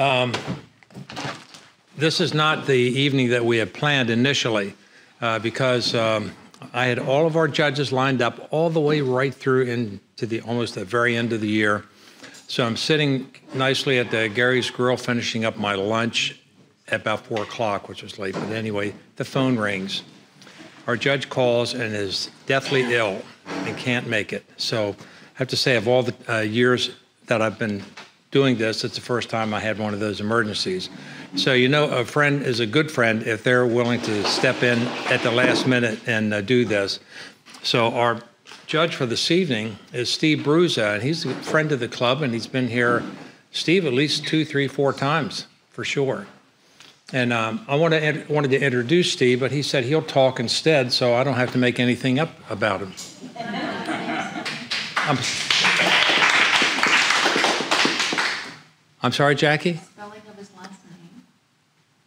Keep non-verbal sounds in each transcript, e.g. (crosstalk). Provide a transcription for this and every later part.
Um, this is not the evening that we had planned initially uh, because um, I had all of our judges lined up all the way right through into the almost the very end of the year. So I'm sitting nicely at the Gary's Grill finishing up my lunch at about four o'clock, which was late. But anyway, the phone rings. Our judge calls and is deathly ill and can't make it. So I have to say, of all the uh, years that I've been doing this, it's the first time I had one of those emergencies. So, you know, a friend is a good friend if they're willing to step in at the last minute and uh, do this. So, our judge for this evening is Steve Bruza, and he's a friend of the club, and he's been here, Steve, at least two, three, four times for sure. And um, I want to, wanted to introduce Steve, but he said he'll talk instead, so I don't have to make anything up about him. (laughs) I'm, I'm sorry, Jackie?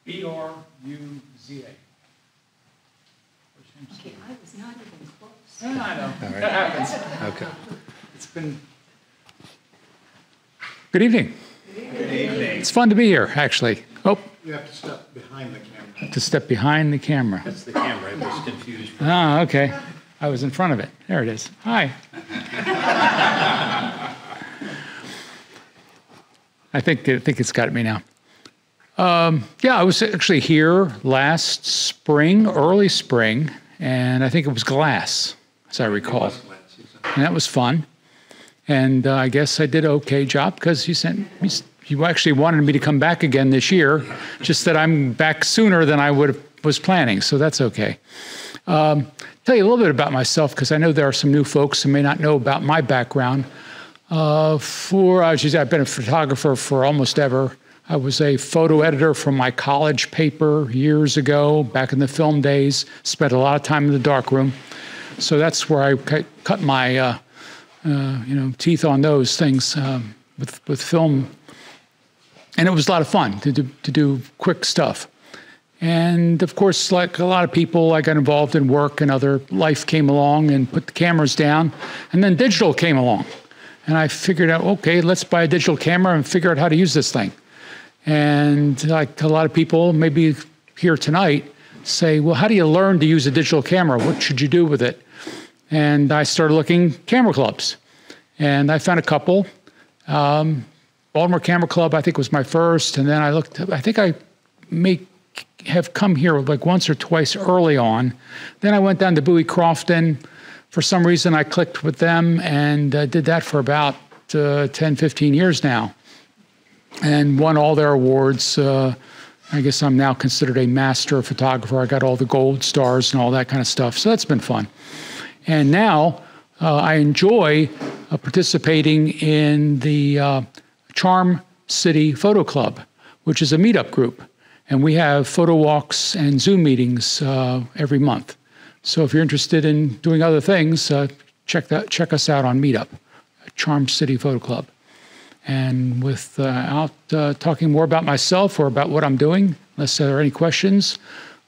B R U Z A. Okay, I was not even close. Yeah, I know. right. That happens. Okay. It's been, Good evening. Good evening. It's fun to be here, actually. Oh, You have to step behind the camera. to step behind the camera. That's the camera. I was confused. Ah, okay. I was in front of it. There it is. Hi. (laughs) I think I think it's got me now. Um, yeah, I was actually here last spring, early spring, and I think it was glass, as I recall, and that was fun. And uh, I guess I did an okay job because you sent me. You actually wanted me to come back again this year, just that I'm back sooner than I would have, was planning, so that's okay. Um, tell you a little bit about myself because I know there are some new folks who may not know about my background. Uh, for uh, geez, I've been a photographer for almost ever. I was a photo editor from my college paper years ago, back in the film days. Spent a lot of time in the darkroom, so that's where I cut, cut my uh, uh, you know teeth on those things um, with with film, and it was a lot of fun to do, to do quick stuff. And of course, like a lot of people, I got involved in work and other life came along and put the cameras down. And then digital came along. And I figured out, okay, let's buy a digital camera and figure out how to use this thing. And like a lot of people, maybe here tonight, say, well, how do you learn to use a digital camera? What should you do with it? And I started looking camera clubs. And I found a couple. Um, Baltimore Camera Club, I think, was my first. And then I looked, I think I may have come here like once or twice early on. Then I went down to Bowie Crofton. For some reason, I clicked with them and uh, did that for about uh, 10, 15 years now and won all their awards. Uh, I guess I'm now considered a master photographer. I got all the gold stars and all that kind of stuff. So that's been fun. And now uh, I enjoy uh, participating in the uh, Charm City Photo Club, which is a meetup group. And we have photo walks and Zoom meetings uh, every month. So if you're interested in doing other things, uh, check that check us out on Meetup, Charm City Photo Club. And without uh, talking more about myself or about what I'm doing, unless there are any questions,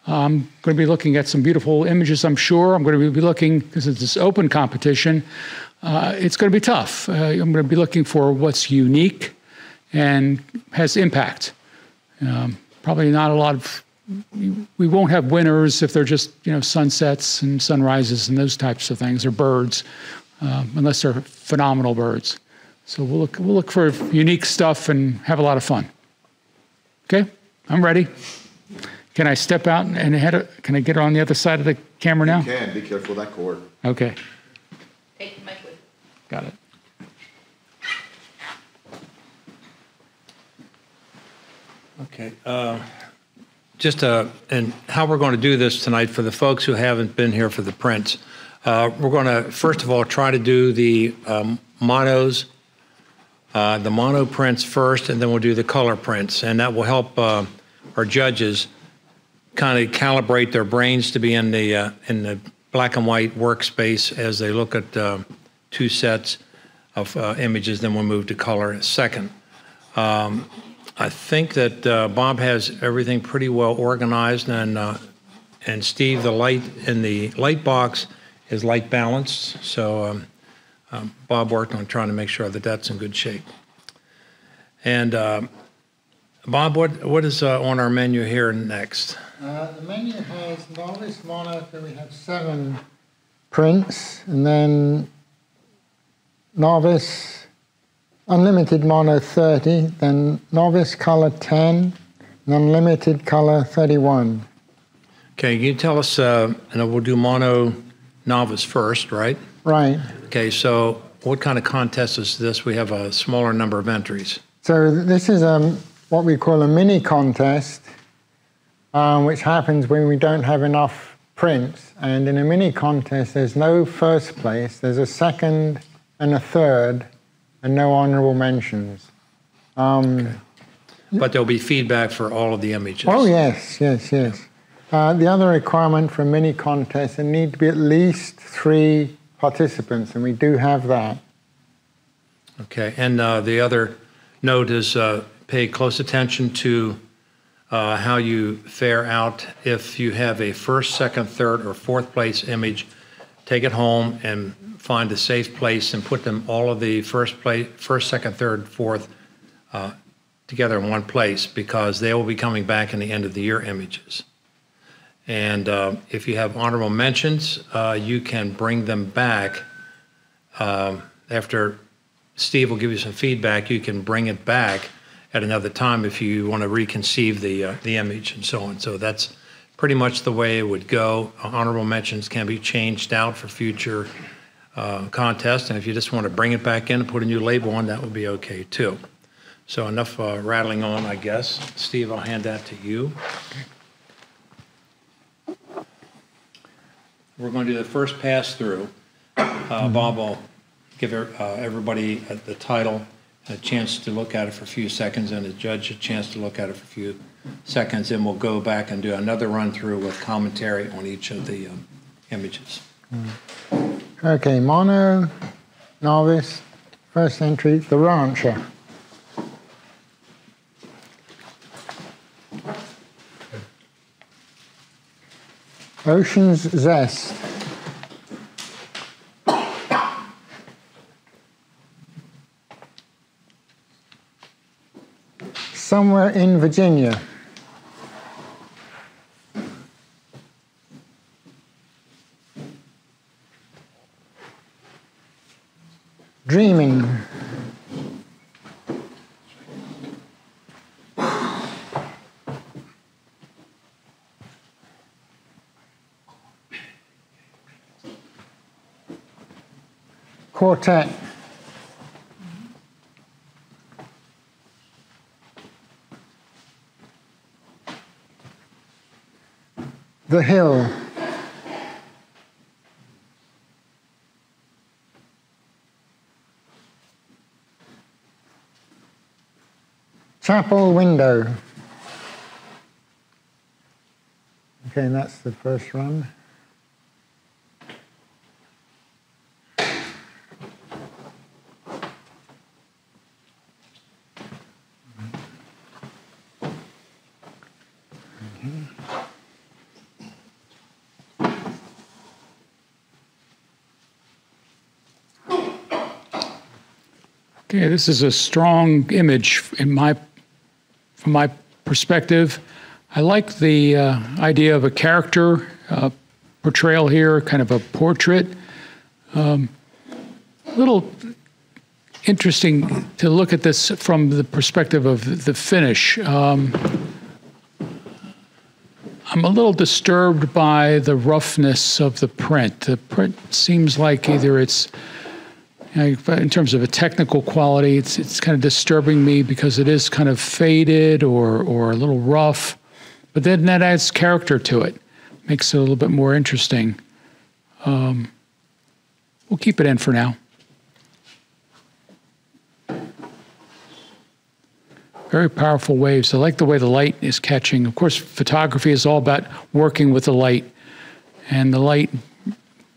I'm going to be looking at some beautiful images. I'm sure I'm going to be looking because it's this open competition. Uh, it's going to be tough. Uh, I'm going to be looking for what's unique and has impact. Um, probably not a lot of we won't have winners if they're just you know sunsets and sunrises and those types of things or birds um, unless they're phenomenal birds. So we'll look we'll look for unique stuff and have a lot of fun. Okay? I'm ready. Can i step out and head it can i get on the other side of the camera now? You can, be careful of that cord. okay. Hey, Mike got it. Okay. Uh, just uh, and how we're going to do this tonight for the folks who haven't been here for the prints. Uh, we're going to first of all try to do the um, monos, uh, the mono prints first, and then we'll do the color prints, and that will help uh, our judges kind of calibrate their brains to be in the uh, in the black and white workspace as they look at uh, two sets of images. Then we'll move to color second. Um, I think that uh, Bob has everything pretty well organized, and uh, and Steve, the light in the light box is light balanced. So um, um, Bob worked on trying to make sure that that's in good shape. And um, Bob, what, what is uh, on our menu here next? Uh, the menu has novice mono, so we have seven prints, and then novice unlimited mono 30, then novice color 10, and unlimited color 31. Okay, can you tell us, uh, and we'll do mono novice first, right? Right. Okay, so what kind of contest is this? We have a smaller number of entries. So this is um, what we call a mini contest, um, which happens when we don't have enough prints. And in a mini contest, there's no first place. There's a second and a third, and no honorable mentions. Um, But there'll be feedback for all of the images. Oh yes, yes, yes. Uh, the other requirement for a mini contest, there need to be at least three participants, and we do have that. Okay, and uh, the other note is uh, pay close attention to uh, how you fare out. If you have a first, second, third, or fourth place image, take it home and find a safe place and put them all of the first place, first, second, third, fourth uh, together in one place because they will be coming back in the end of the year images. And uh, if you have honorable mentions, uh, you can bring them back um, after Steve will give you some feedback. You can bring it back at another time if you want to reconceive the uh, the image and so on. So that's pretty much the way it would go. Honorable mentions can be changed out for future uh, contests, and if you just want to bring it back in and put a new label on, that would be okay too. So enough uh, rattling on, I guess. Steve, I'll hand that to you. We're going to do the first pass through. Uh, Bob will give uh, everybody uh, the title, a chance to look at it for a few seconds, and the judge a chance to look at it for a few seconds, and we'll go back and do another run through with commentary on each of the um, images. Okay, mono, novice, first entry, the rancher. Ocean's Zest. Somewhere in Virginia. Dreaming. Quartet. The Hill. Chapel window. Okay, that's the first run. Okay, this is a strong image in my, from my perspective. I like the uh, idea of a character uh, portrayal here, kind of a portrait. Um, a little interesting to look at this from the perspective of the finish. Um, I'm a little disturbed by the roughness of the print. The print seems like either it's in terms of a technical quality, it's it's kind of disturbing me because it is kind of faded or or a little rough, but then that adds character to it, makes it a little bit more interesting. Um, we'll keep it in for now. Very powerful waves. I like the way the light is catching. Of course, photography is all about working with the light, and the light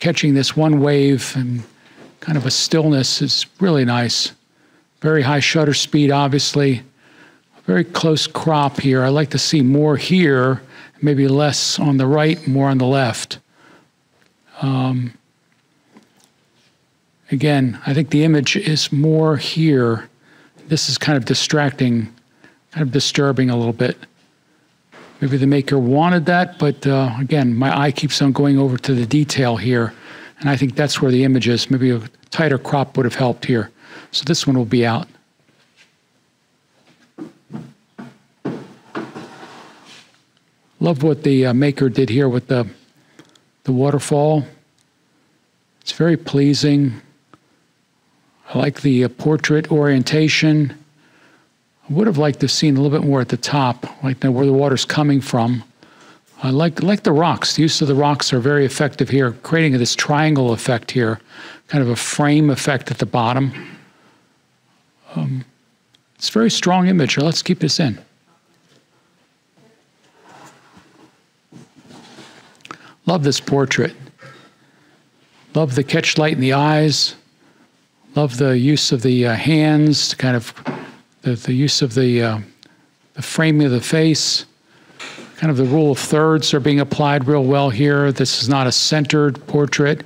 catching this one wave and kind of a stillness is really nice. Very high shutter speed, obviously. Very close crop here. I like to see more here, maybe less on the right, more on the left. Um, again, I think the image is more here. This is kind of distracting, kind of disturbing a little bit. Maybe the maker wanted that, but uh, again, my eye keeps on going over to the detail here, and I think that's where the image is. Maybe a tighter crop would have helped here. So this one will be out. Love what the uh, maker did here with the the waterfall. It's very pleasing. I like the uh, portrait orientation. I would have liked to have seen a little bit more at the top, like where the water's coming from. I like like the rocks. The use of the rocks are very effective here, creating this triangle effect here, kind of a frame effect at the bottom. Um, it's a very strong image. here. Let's keep this in. Love this portrait. Love the catch light in the eyes. Love the use of the uh, hands, to kind of the, the use of the, uh, the framing of the face. Kind of the rule of thirds are being applied real well here. This is not a centered portrait.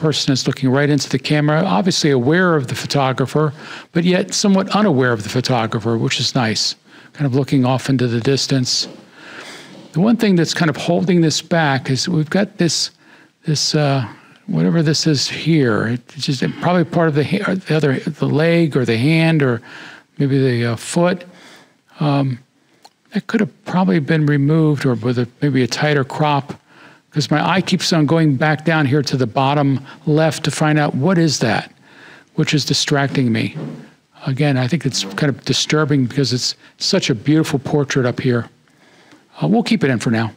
Person is looking right into the camera, obviously aware of the photographer, but yet somewhat unaware of the photographer, which is nice. Kind of looking off into the distance. The one thing that's kind of holding this back is we've got this, this uh, whatever this is here. It's just probably part of the, the other, the leg or the hand or maybe the uh, foot. Um, that could have probably been removed or with a, maybe a tighter crop because my eye keeps on going back down here to the bottom left to find out what is that, which is distracting me. Again, I think it's kind of disturbing because it's such a beautiful portrait up here. Uh, we'll keep it in for now.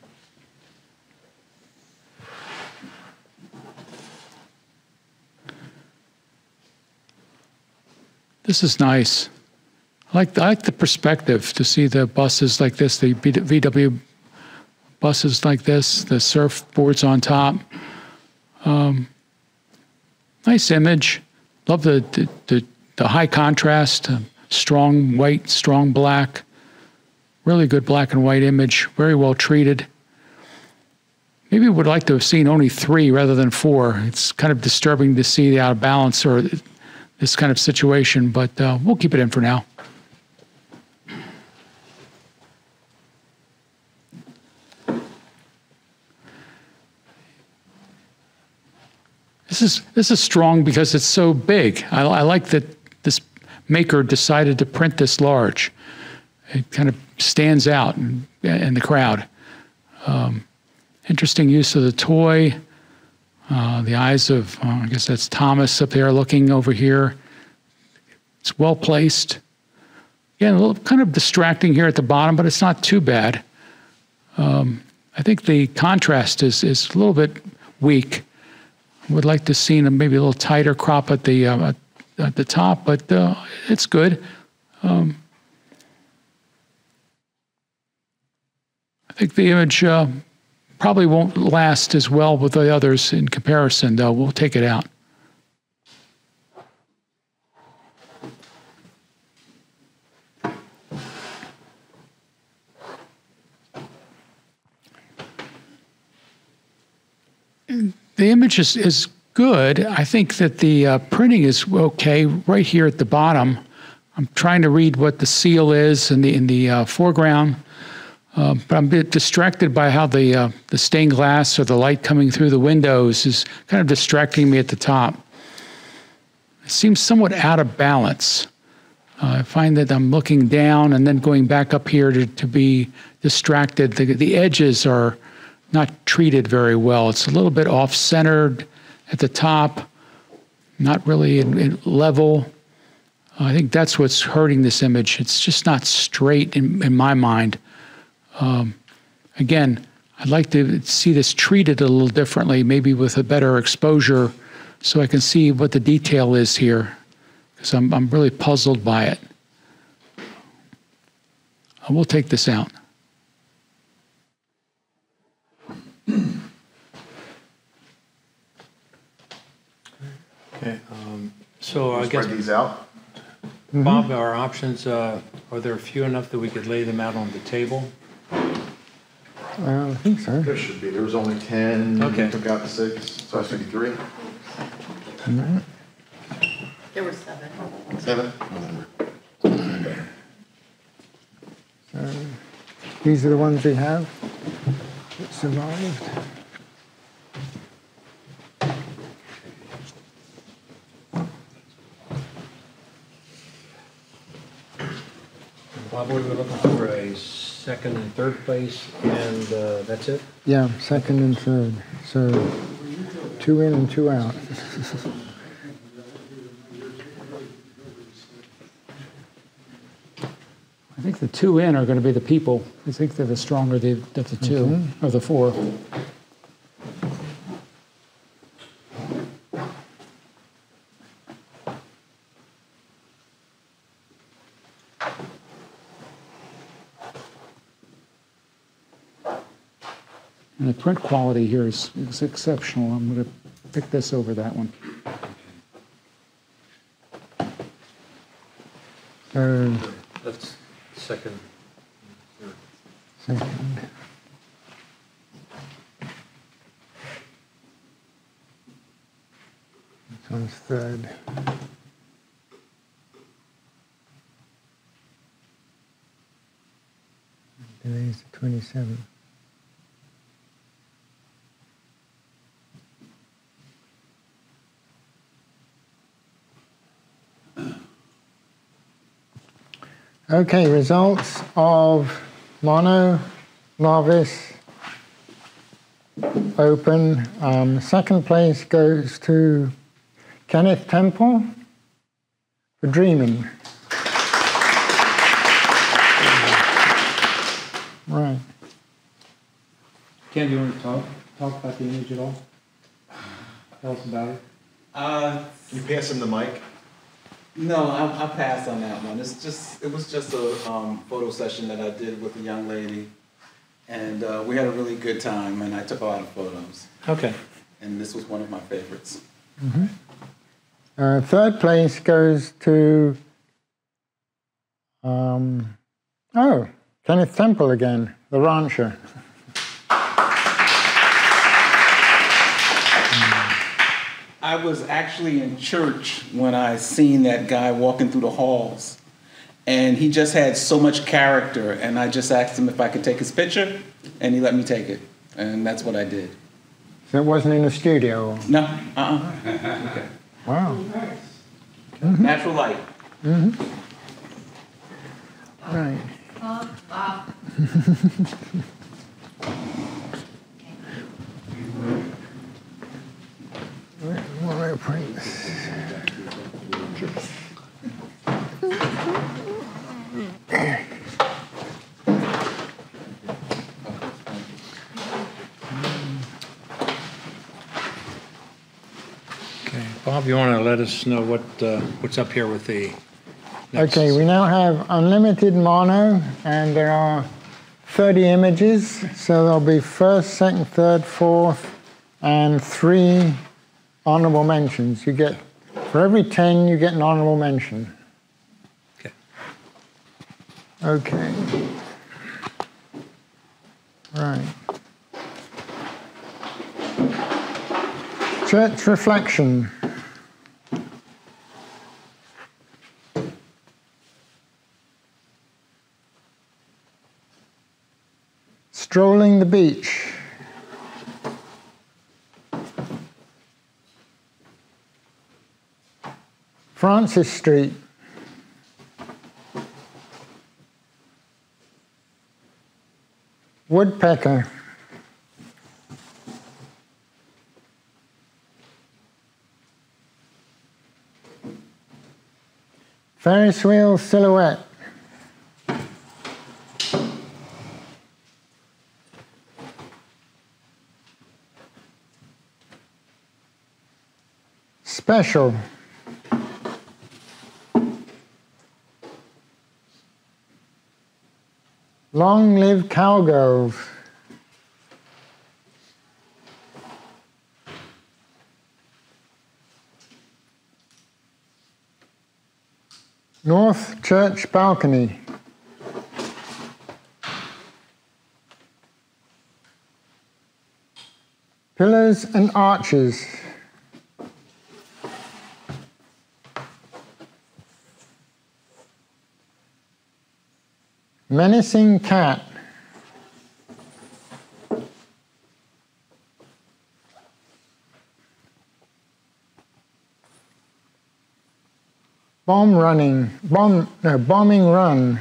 This is nice. Like, the, I like the perspective to see the buses like this, the VW buses like this, the surfboards on top. Um, nice image. Love the, the, the, the high contrast, uh, strong white, strong black. Really good black and white image, very well treated. Maybe would like to have seen only three rather than four. It's kind of disturbing to see the out of balance or this kind of situation, but uh, we'll keep it in for now. This is this is strong because it's so big. I, I like that this maker decided to print this large. It kind of stands out in, in the crowd. Um, interesting use of the toy. Uh, the eyes of, uh, I guess that's Thomas up there looking over here. It's well placed. Again, a little kind of distracting here at the bottom, but it's not too bad. Um, I think the contrast is, is a little bit weak. Would like to see maybe a little tighter crop at the uh, at the top, but uh, it's good. Um, I think the image uh, probably won't last as well with the others in comparison, though. We'll take it out. The image is, is good. I think that the uh, printing is okay right here at the bottom. I'm trying to read what the seal is in the in the uh, foreground, uh, but I'm a bit distracted by how the uh, the stained glass or the light coming through the windows is kind of distracting me at the top. It seems somewhat out of balance. Uh, I find that I'm looking down and then going back up here to, to be distracted. The, the edges are not treated very well. It's a little bit off centered at the top, not really in, in level. I think that's what's hurting this image. It's just not straight in, in my mind. Um, again, I'd like to see this treated a little differently, maybe with a better exposure so I can see what the detail is here, because I'm, I'm really puzzled by it. I will take this out. Okay, um, so I guess, Spread these out. Bob, our options, uh, are there few enough that we could lay them out on the table? Uh, I think so. There should be, there was only ten. Okay. We Took out the six, so I that's fifty-three. There were seven. Seven? These are the ones we have that survived. Bob, we were looking for a second and third place, and uh, that's it? Yeah, second and third. So two in and two out. (laughs) I think the two in are going to be the people. I think they're the stronger of the, of the 2 mm-hmm. of the four. And the print quality here is, is exceptional. I'm going to pick this over that one. So uh, That's second. second. This one's third. Today's the 27th. Okay, results of mono, novice, open. Um, second place goes to Kenneth Temple for dreaming. Right. Ken, do you want to talk, talk about the image at all? Tell us about it. Uh, Can you pass him the mic? No, I, I passed on that one. It's just, it was just a um, photo session that I did with a young lady, and uh, we had a really good time, and I took a lot of photos, Okay. and this was one of my favorites. Uh, third place goes to, um, oh, Kenneth Temple again, the rancher. I was actually in church when I seen that guy walking through the halls, and he just had so much character, and I just asked him if I could take his picture, and he let me take it, and that's what I did. So it wasn't in the studio. No, uh-uh, Wow. Mm-hmm. natural light. Mm-hmm. Right. Oh, uh, Bob. Uh. (laughs) Okay. Bob, you want to let us know what, uh, what's up here with the next? Okay, we now have unlimited mono, and there are 30 images. So there'll be first, second, third, fourth, and three honorable mentions. You get, for every 10, you get an honorable mention. Okay. Okay. Right. Church reflection. Strolling the beach. Francis Street. Woodpecker. Ferris wheel silhouette. Special. Long live cowgirls. North Church balcony. Pillars and arches. Menacing cat. Bomb running, bomb, no, bombing run.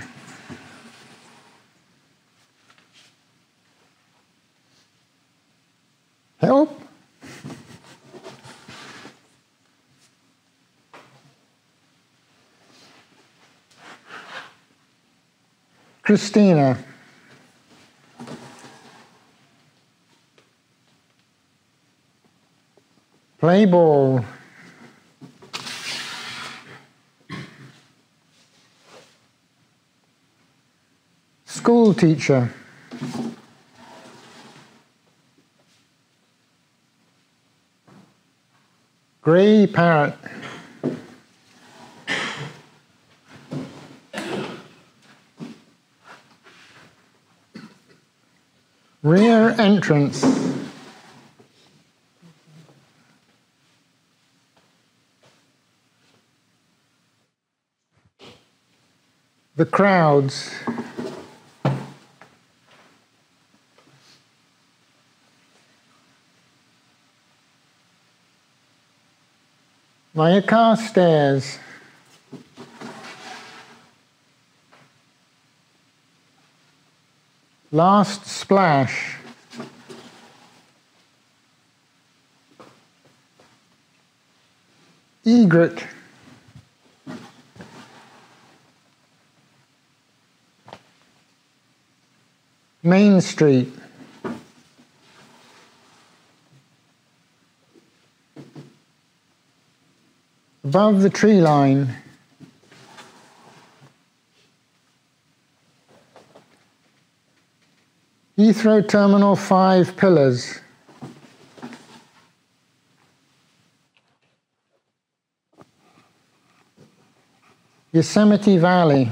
Christina. Play ball. School teacher. Grey parrot. Entrance. The crowds. My car stairs. Last splash. Egret. Main Street. Above the tree line. Heathrow Terminal 5 pillars. Yosemite Valley.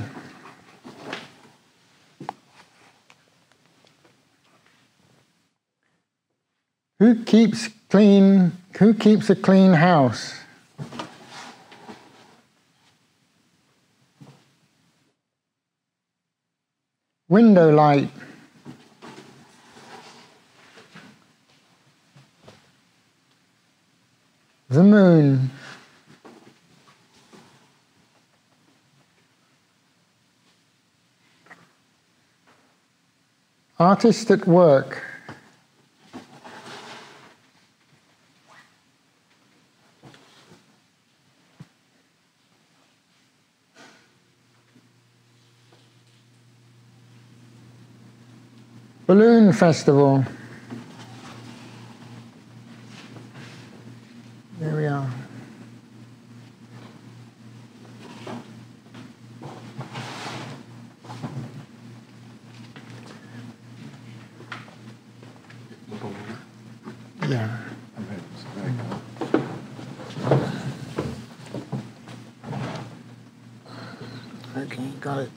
Who keeps clean who keeps a clean house? Window light. The moon. Artist at work. Balloon Festival. There we are. Yeah. Okay, got it.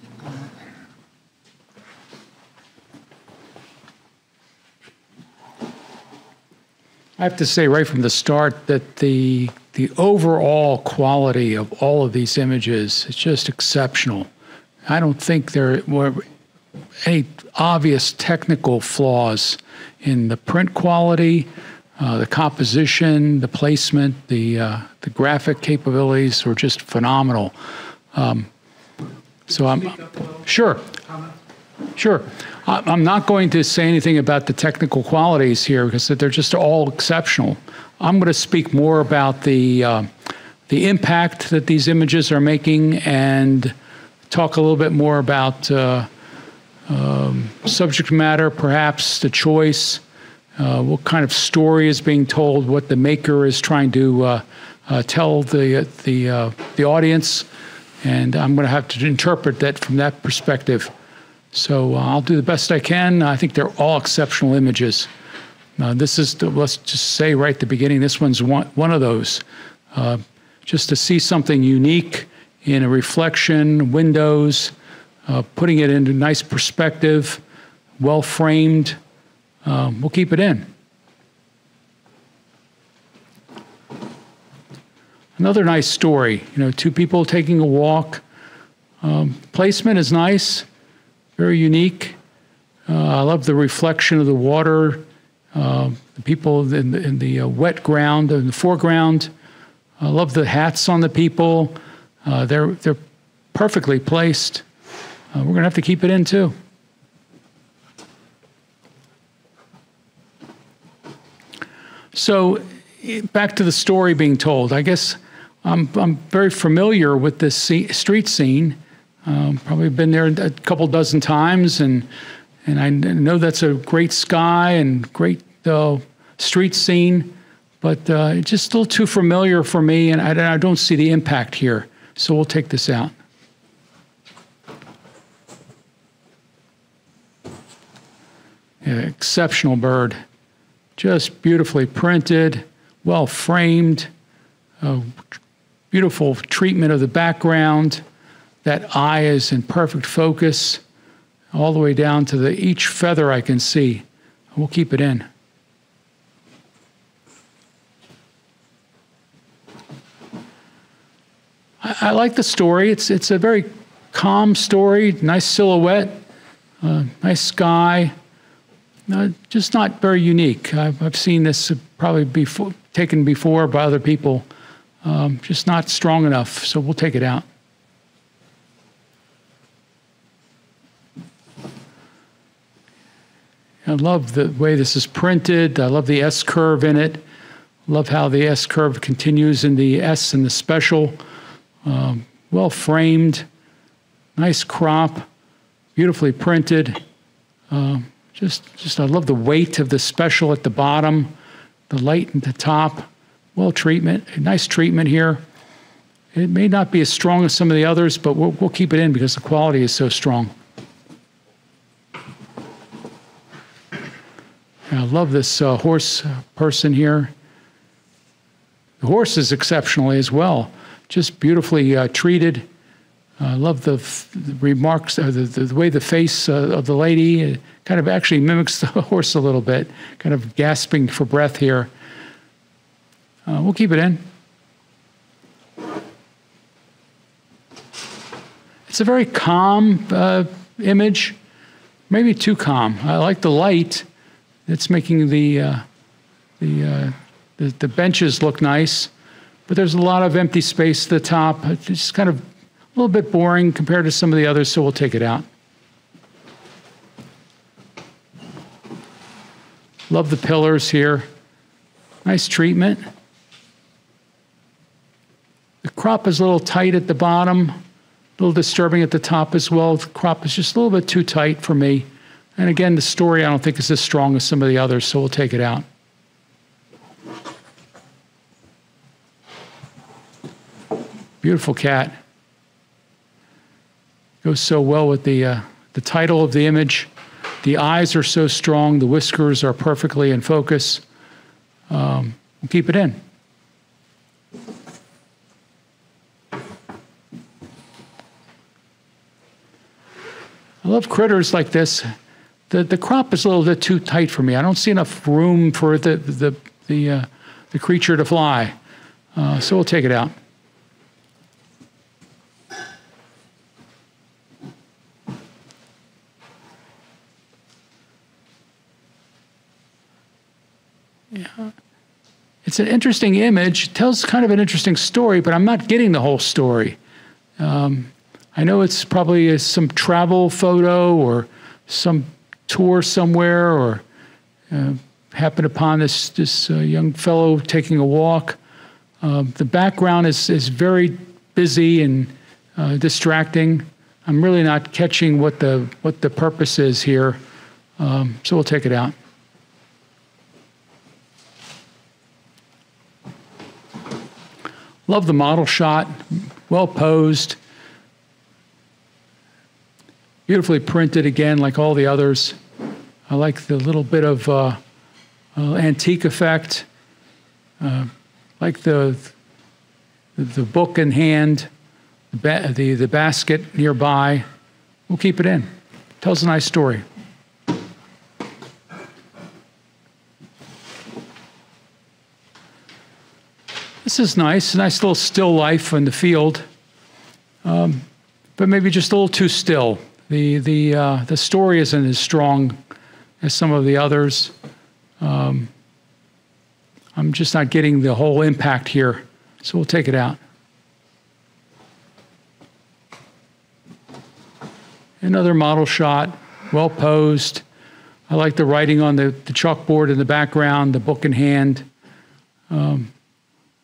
I have to say right from the start that the the overall quality of all of these images is just exceptional. I don't think there were any obvious technical flaws in the print quality, uh, the composition, the placement, the uh, the graphic capabilities were just phenomenal. Um, so I'm sure. Sure. I'm not going to say anything about the technical qualities here because they're just all exceptional. I'm going to speak more about the uh, the impact that these images are making and talk a little bit more about uh, um, subject matter, perhaps the choice, uh, what kind of story is being told, what the maker is trying to uh, uh, tell the the uh, the audience, and I'm going to have to interpret that from that perspective. So uh, I'll do the best I can. I think they're all exceptional images. Uh, this is, the, let's just say right at the beginning, this one's one, one of those. Uh, just to see something unique in a reflection, windows, uh, putting it into nice perspective, well framed, um, we'll keep it in. Another nice story, you know, two people taking a walk. Um, placement is nice very unique. Uh, I love the reflection of the water, uh, the people in the, in the uh, wet ground in the foreground. I love the hats on the people. They're they're perfectly placed. We're gonna have to keep it in too. So back to the story being told. I guess I'm I'm very familiar with this street scene. Um, probably been there a couple dozen times, and and I know that's a great sky and great uh, street scene, but uh, it's just little too familiar for me, and I, I don't see the impact here. So we'll take this out. Yeah, exceptional bird, just beautifully printed, well framed, uh, beautiful treatment of the background. That eye is in perfect focus, all the way down to the each feather I can see. We'll keep it in. I, I like the story. It's it's a very calm story. Nice silhouette, uh, nice sky. Uh, just not very unique. I've, I've seen this probably before, taken before by other people. Um, just not strong enough, so we'll take it out. I love the way this is printed. I love the S curve in it. Love how the S curve continues in the S and the special. Um, well framed, nice crop, beautifully printed. Um, just, just I love the weight of the special at the bottom, the light at the top. Well treatment, nice treatment here. It may not be as strong as some of the others, but we'll, we'll keep it in because the quality is so strong. I love this uh, horse person here. The horse is exceptionally as well, just beautifully uh, treated. I love the, the remarks, uh, the, the way the face uh, of the lady uh, kind of actually mimics (laughs) the horse a little bit, kind of gasping for breath here. Uh, we'll keep it in. It's a very calm uh, image, maybe too calm. I like the light. It's making the uh, the, uh, the the benches look nice, but there's a lot of empty space at the top. It's just kind of a little bit boring compared to some of the others, so we'll take it out. Love the pillars here. Nice treatment. The crop is a little tight at the bottom, a little disturbing at the top as well. The crop is just a little bit too tight for me. And again, the story I don't think is as strong as some of the others, so we'll take it out. Beautiful cat. Goes so well with the, uh, the title of the image. The eyes are so strong, the whiskers are perfectly in focus. Um, we'll keep it in. I love critters like this. The, the crop is a little bit too tight for me. I don't see enough room for the, the, the, uh, the creature to fly. Uh, so we'll take it out. Yeah. It's an interesting image, It tells kind of an interesting story, but I'm not getting the whole story. Um, I know it's probably some travel photo or some tour somewhere or uh, happened upon this, this uh, young fellow taking a walk. Uh, the background is, is very busy and uh, distracting. I'm really not catching what the, what the purpose is here, um, so we'll take it out. Love the model shot, well posed, beautifully printed again, like all the others. I like the little bit of uh, uh, antique effect, uh, like the the book in hand, the, ba- the the basket nearby. We'll keep it in. Tells a nice story. This is nice, a nice little still life in the field, um, but maybe just a little too still. The, the, uh, the story isn't as strong as some of the others. Um, I'm just not getting the whole impact here, so we'll take it out. Another model shot, well posed. I like the writing on the, the chalkboard in the background, the book in hand. Um,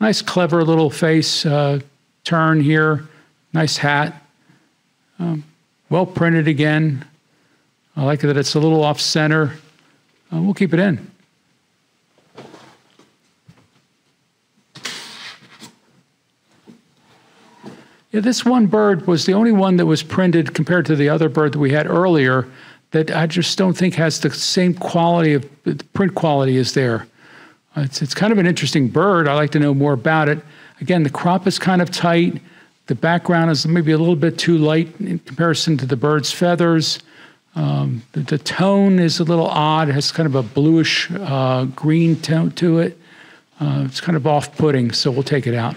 nice, clever little face uh, turn here. Nice hat. Um, well printed again. I like that it's a little off center. Uh, we'll keep it in. Yeah, this one bird was the only one that was printed compared to the other bird that we had earlier that I just don't think has the same quality of print quality as there. It's, it's kind of an interesting bird. I like to know more about it. Again, the crop is kind of tight. The background is maybe a little bit too light in comparison to the bird's feathers. Um, the, the tone is a little odd. It has kind of a bluish uh, green tone to it. Uh, it's kind of off putting, so we'll take it out.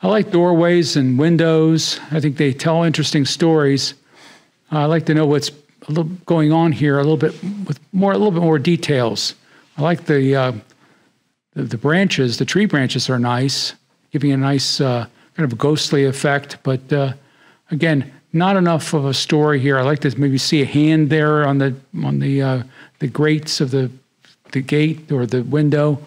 I like doorways and windows. I think they tell interesting stories. I like to know what's a little going on here, a little bit with more, a little bit more details. I like the uh, the, the branches. The tree branches are nice, giving a nice uh, kind of ghostly effect. But uh, again, not enough of a story here. I like to maybe see a hand there on the on the uh, the grates of the the gate or the window.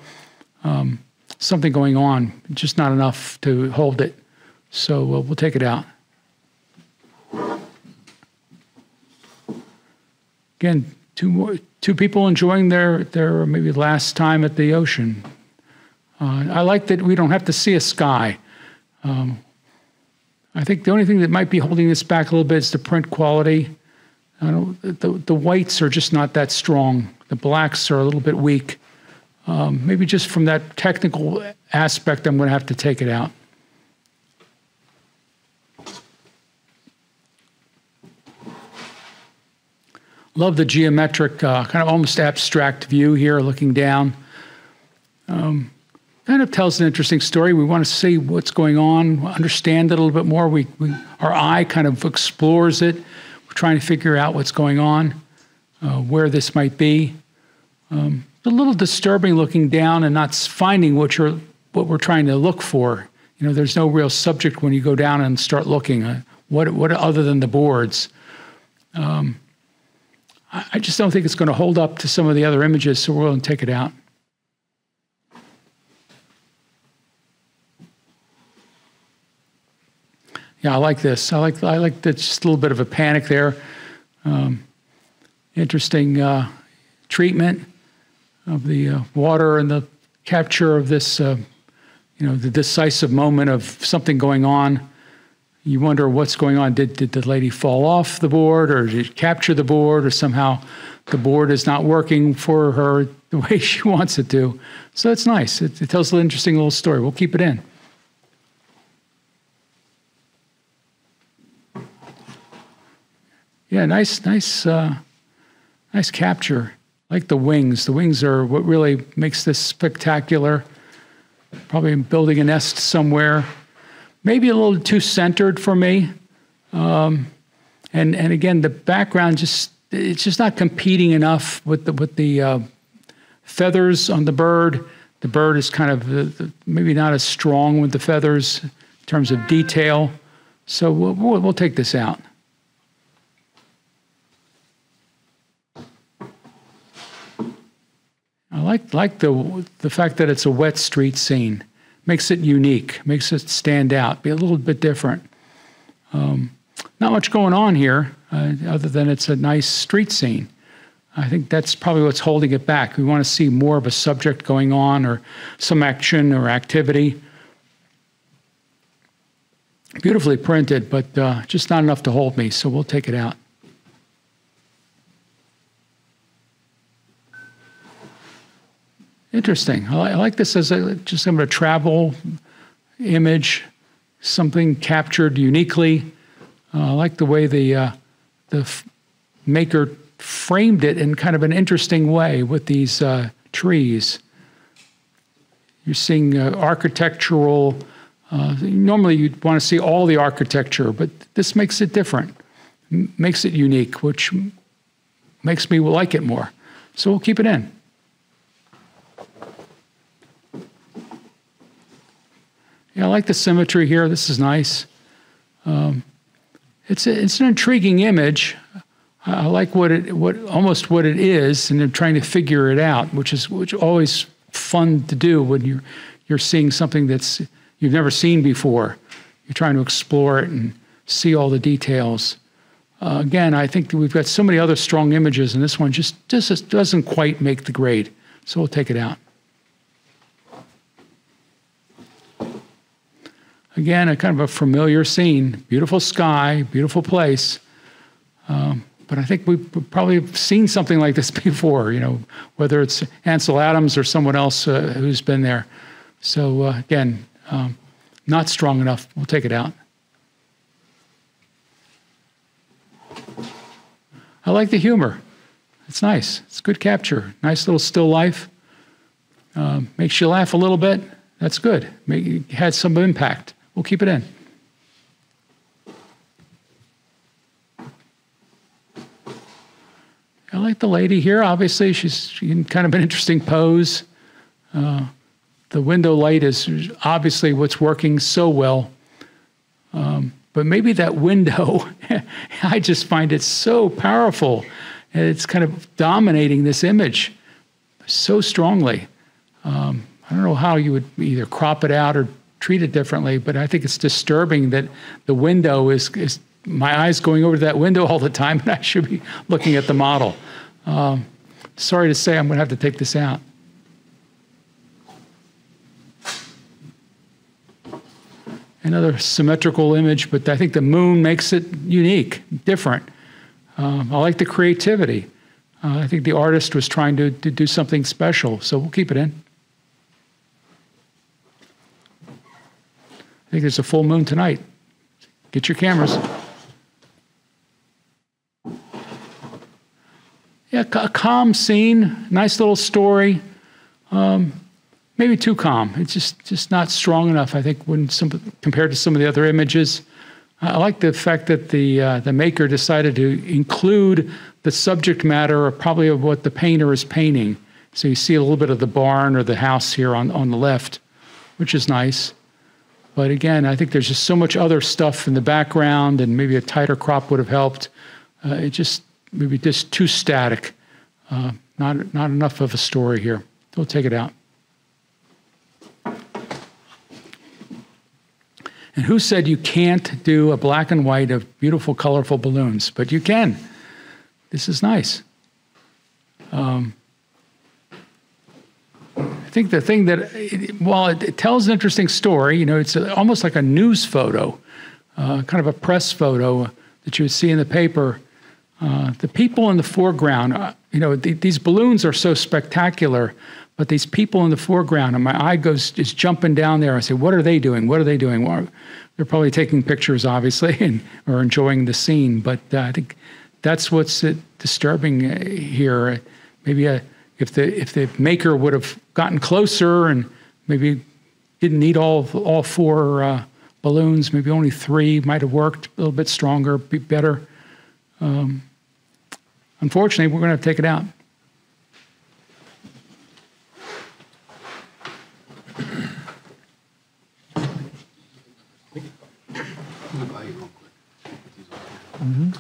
Um, something going on, just not enough to hold it. So uh, we'll take it out. Again, two more, two people enjoying their their maybe last time at the ocean. Uh, I like that we don't have to see a sky. Um, I think the only thing that might be holding this back a little bit is the print quality. The, the whites are just not that strong. The blacks are a little bit weak. Um, maybe just from that technical aspect, I'm going to have to take it out. Love the geometric, uh, kind of almost abstract view here, looking down. Um, kind of tells an interesting story. We want to see what's going on, understand it a little bit more. We, we our eye kind of explores it. We're trying to figure out what's going on, uh, where this might be. Um, a little disturbing looking down and not finding what you're what we're trying to look for. You know, there's no real subject when you go down and start looking. Uh, what what other than the boards? Um, I, just don't think it's going to hold up to some of the other images, so we're going to take it out. Yeah, I like this. I like I like that just a little bit of a panic there. Um, interesting uh, treatment of the uh, water and the capture of this, uh, you know, the decisive moment of something going on. You wonder what's going on. Did, did the lady fall off the board or did she capture the board or somehow the board is not working for her the (laughs) way she wants it to? So it's nice. It, it tells an interesting little story. We'll keep it in. Yeah, nice, nice, uh, nice capture. Like the wings. The wings are what really makes this spectacular. Probably building a nest somewhere. Maybe a little too centered for me. Um, and and again, the background just it's just not competing enough with the with the uh, feathers on the bird. The bird is kind of the, maybe not as strong with the feathers in terms of detail. So we'll, we'll, we'll take this out. I like like the the fact that it's a wet street scene. Makes it unique. Makes it stand out. Be a little bit different. Um, not much going on here, uh, other than it's a nice street scene. I think that's probably what's holding it back. We want to see more of a subject going on, or some action or activity. Beautifully printed, but uh, just not enough to hold me. So we'll take it out. Interesting. I, like this as a, just some of a travel image, something captured uniquely. Uh, I like the way the uh, the maker framed it in kind of an interesting way with these uh, trees. You're seeing uh, architectural. Uh, normally, you'd want to see all the architecture, but this makes it different, makes it unique, which makes me like it more. So we'll keep it in. Yeah, I like the symmetry here. This is nice. Um, it's a, it's an intriguing image. I like what it what almost what it is, and I'm trying to figure it out, which is which always fun to do when you're you're seeing something that's you've never seen before. You're trying to explore it and see all the details. Uh, again, I think we've got so many other strong images, and this one just just doesn't quite make the grade. So we'll take it out. Again, a kind of a familiar scene. Beautiful sky, beautiful place. Um, but I think we've probably seen something like this (laughs) before, you know, whether it's Ansel Adams or someone else uh, who's been there. So uh, again, um, not strong enough. We'll take it out. I like the humor. It's nice. It's good capture. Nice little still life. Um, makes you laugh a little bit. That's good. It had some impact. We'll keep it in. I like the lady here. Obviously, she's in kind of an interesting pose. Uh, the window light is obviously what's working so well. Um, but maybe that window, (laughs) I just find it so powerful. It's kind of dominating this image so strongly. Um, I don't know how you would either crop it out or treat it differently, but I think it's disturbing that the window is, is my eyes going over to that window all the time, and (laughs) I should be looking at the model. Um, sorry to say, I'm going to have to take this out. Another symmetrical image, but I think the moon makes it unique, different. Um, I like the creativity. Uh, I think the artist was trying to, to do something special, so we'll keep it in. I think there's a full moon tonight. Get your cameras. Yeah, a calm scene, nice little story. Um, maybe too calm. It's just just not strong enough. I think when some compared to some of the other images. I like the fact that the uh, the maker decided to include the subject matter, or probably of what the painter is painting. So you see a little bit of the barn or the house here on on the left, which is nice. But again, I think there's just so much other stuff in the background, and maybe a tighter crop would have helped. Uh, it just maybe just too static. Uh, not not enough of a story here. We'll take it out. And who said you can't do a black and white of beautiful, colorful balloons? But you can. This is nice. Um, think the thing that, while it, tells an interesting story, you know, it's almost like a news photo, uh, kind of a press photo that you would see in the paper. Uh, the people in the foreground, uh, you know, th- these balloons are so spectacular, but these people in the foreground, and my eye goes is jumping down there. I say, what are they doing? What are they doing? Well, they're probably taking pictures, obviously, (laughs) and or enjoying the scene. But uh, I think that's what's uh, disturbing uh, here. Maybe a if the if the maker would have gotten closer and maybe didn't need all all four uh, balloons, maybe only three might have worked a little bit stronger, be better. Um, unfortunately, we're going to take it out. Mm-hmm.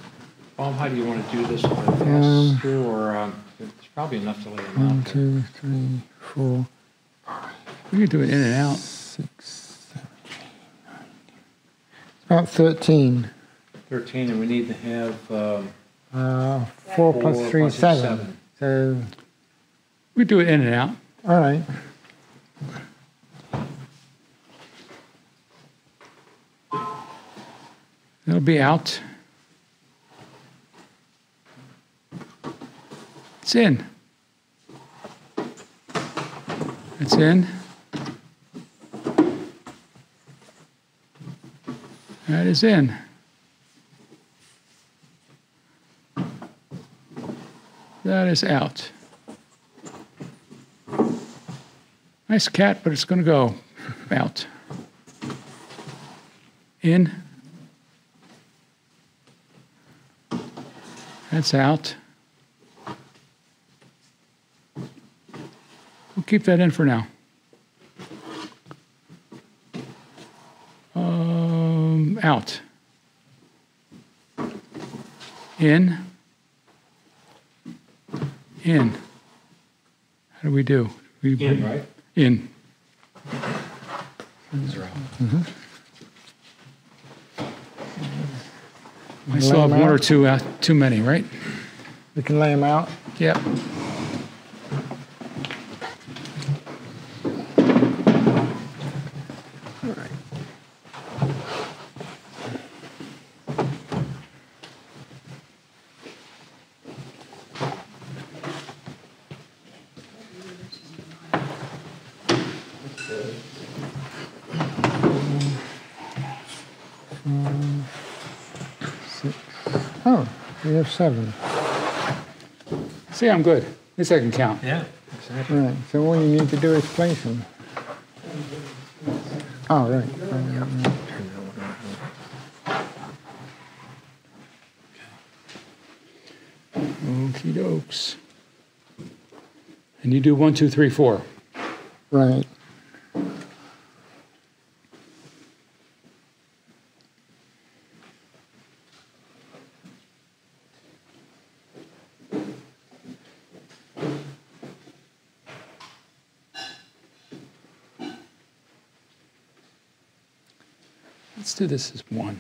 Bob, how do you want to do this? Um, or um, it's probably enough to lay them One, out. two, three, four, We can do it in and out. six, seven, eight, nine, ten. About 13. 13, and we need to have um, Uh, 4 plus Four 3, plus 7. seven. So, We do it in and out. all right. It'll be out. It's in. It's in. That is in. That is out. Nice cat, but it's going to go (laughs) out. In. That's out. We'll keep that in for now. out. In. In. How do we do? We- In, right? In. I still have one or two, uh, too many, right? We can lay them out. Yep. We have seven. See, I'm good. This I can count. Yeah, exactly. Right, so all you need to do is place them. Oh, right. right, right, right. Okey dokes. And you do one, two, three, four. Right. This as one.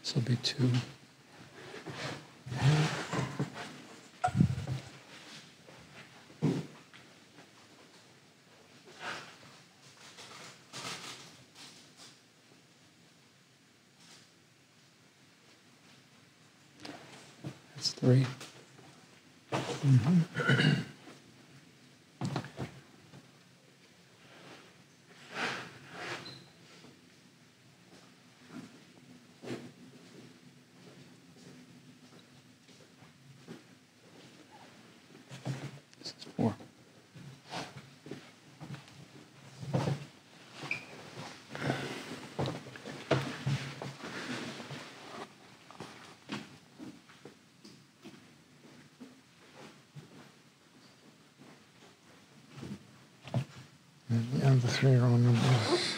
This will be two. That's three. This is four. Are on numbers.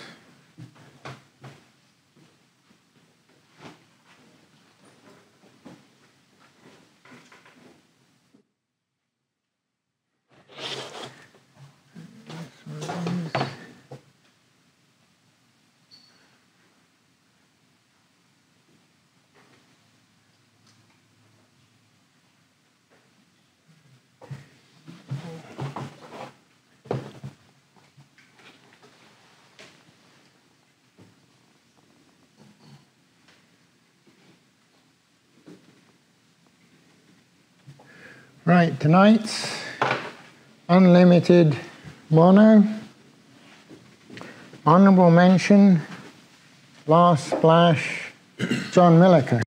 Right, tonight's unlimited mono. Honorable mention, last splash, John Milliker.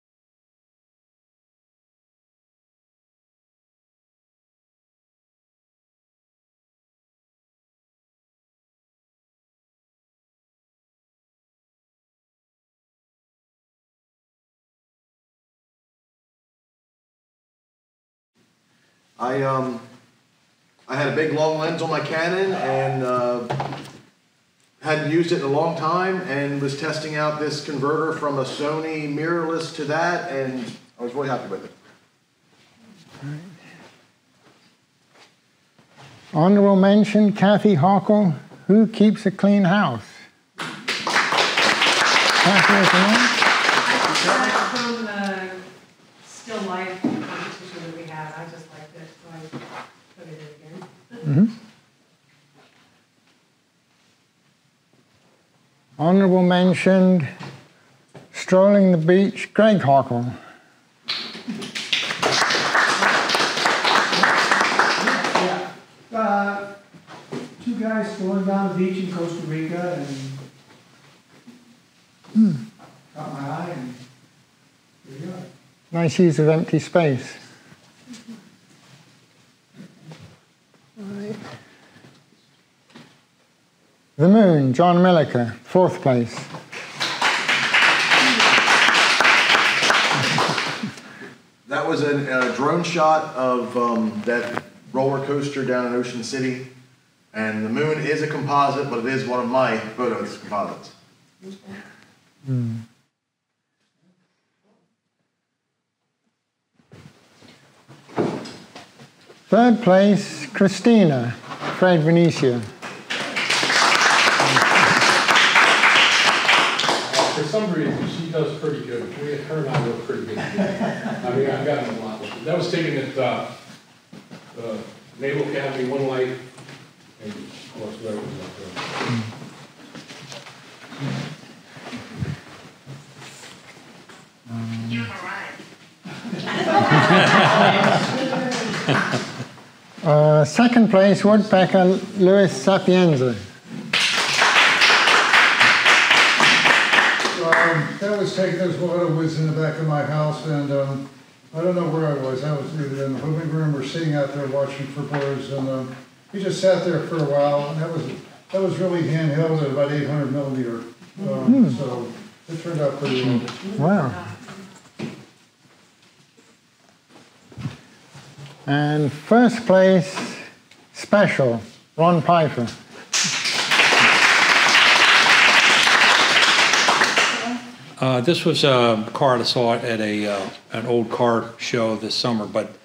I, um, I had a big long lens on my Canon and, uh, hadn't used it in a long time and was testing out this converter from a Sony mirrorless to that and I was really happy with it. Honorable mention, Kathy Hockle, who keeps a clean house? Kathy is the one? That's from the still life competition that we had, I just liked it, so I put it in again. Honorable mentioned, strolling the beach, Greg Hockle. Uh, two guys going down the beach in Costa Rica and caught my eye and there you go. Nice use of empty space. The Moon, John Milliker, fourth place. That was a, a drone shot of um, that roller coaster down in Ocean City. And the moon is a composite, but it is one of my photos composites. Mm. Third place, Christina, Fred Venetia. Some reason, she does pretty good. We, her and I work pretty good. I mean, I've gotten a lot. with. That was taken at, uh, uh, Naval Academy, One Light, and of course, where was up there. (laughs) Uh, second place, woodpecker Louis Sapienza. That was taken, this photo was in the back of my house, and, um, I don't know where I was, I was either in the living room or sitting out there watching for birds, and, um, he just sat there for a while, and that was, that was really handheld at about eight hundred millimeter, um, so it turned out pretty well. Wow. And first place, special, Ron Piper. Uh, This was a car I saw at a, uh, an old car show this summer, but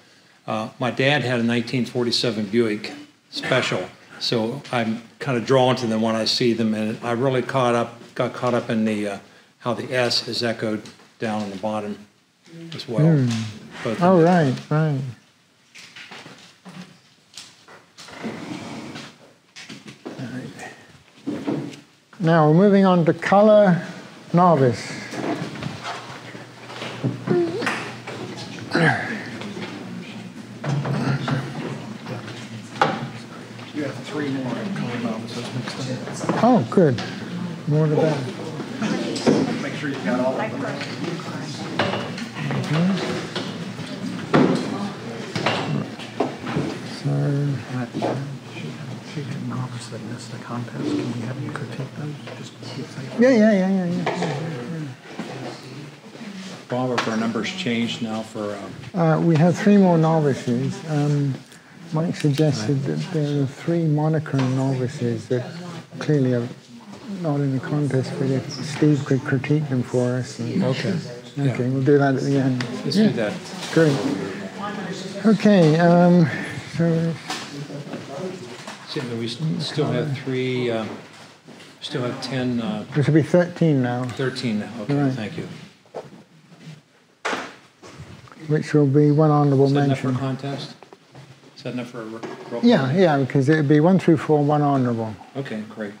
uh, my dad had a 1947 Buick Special, so I'm kind of drawn to them when I see them, and I really caught up, got caught up in the, uh, how the S is echoed down on the bottom as well. In- Oh, right, right. Now, we're moving on to color novice. You have three more color novices mixed in. Oh, good. More to that. Make sure you've got all of them. So, She had novice that missed the contest. Can we have you critique those? Just yeah, yeah, yeah, yeah, yeah. Bob, have our numbers changed now for, uh, Uh, we have three more novices. Um, Mike suggested that there are three monochrome novices that clearly are not in the contest, but if Steve could critique them for us. and- okay, Okay, we'll do that at the end. let's do that. Great. Okay, um, so See, We still have three, uh, still have 10, uh, this will be 13 now, 13 now, okay, Right. thank you. Which will be one honorable Is that enough for a mention. contest? Is that enough for a ro- roll? Yeah, yeah, because it would be one through four, one honorable. Okay, great.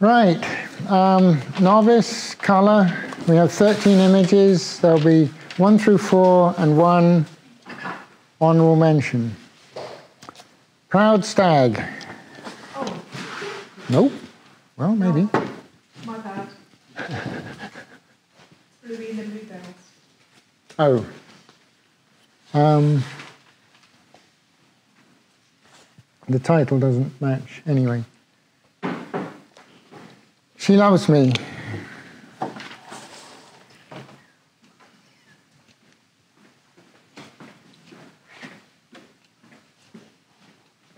Right, um, novice, color, we have 13 images, there'll be one through four and one honorable mention. Proud stag. Nope, well, maybe. My bad. Ruby and the Bluebells. Oh. Um, the title doesn't match anyway. She loves me.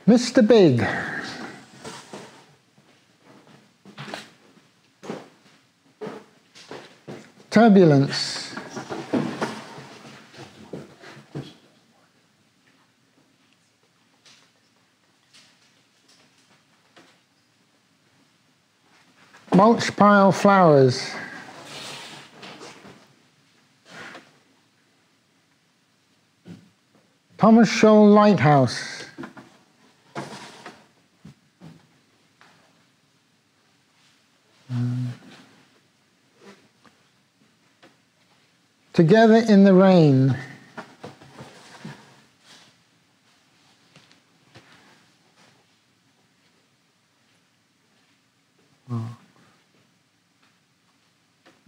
Mr. Big. Turbulence. Mulch pile flowers. Thomas Shoal Lighthouse. Together in the rain.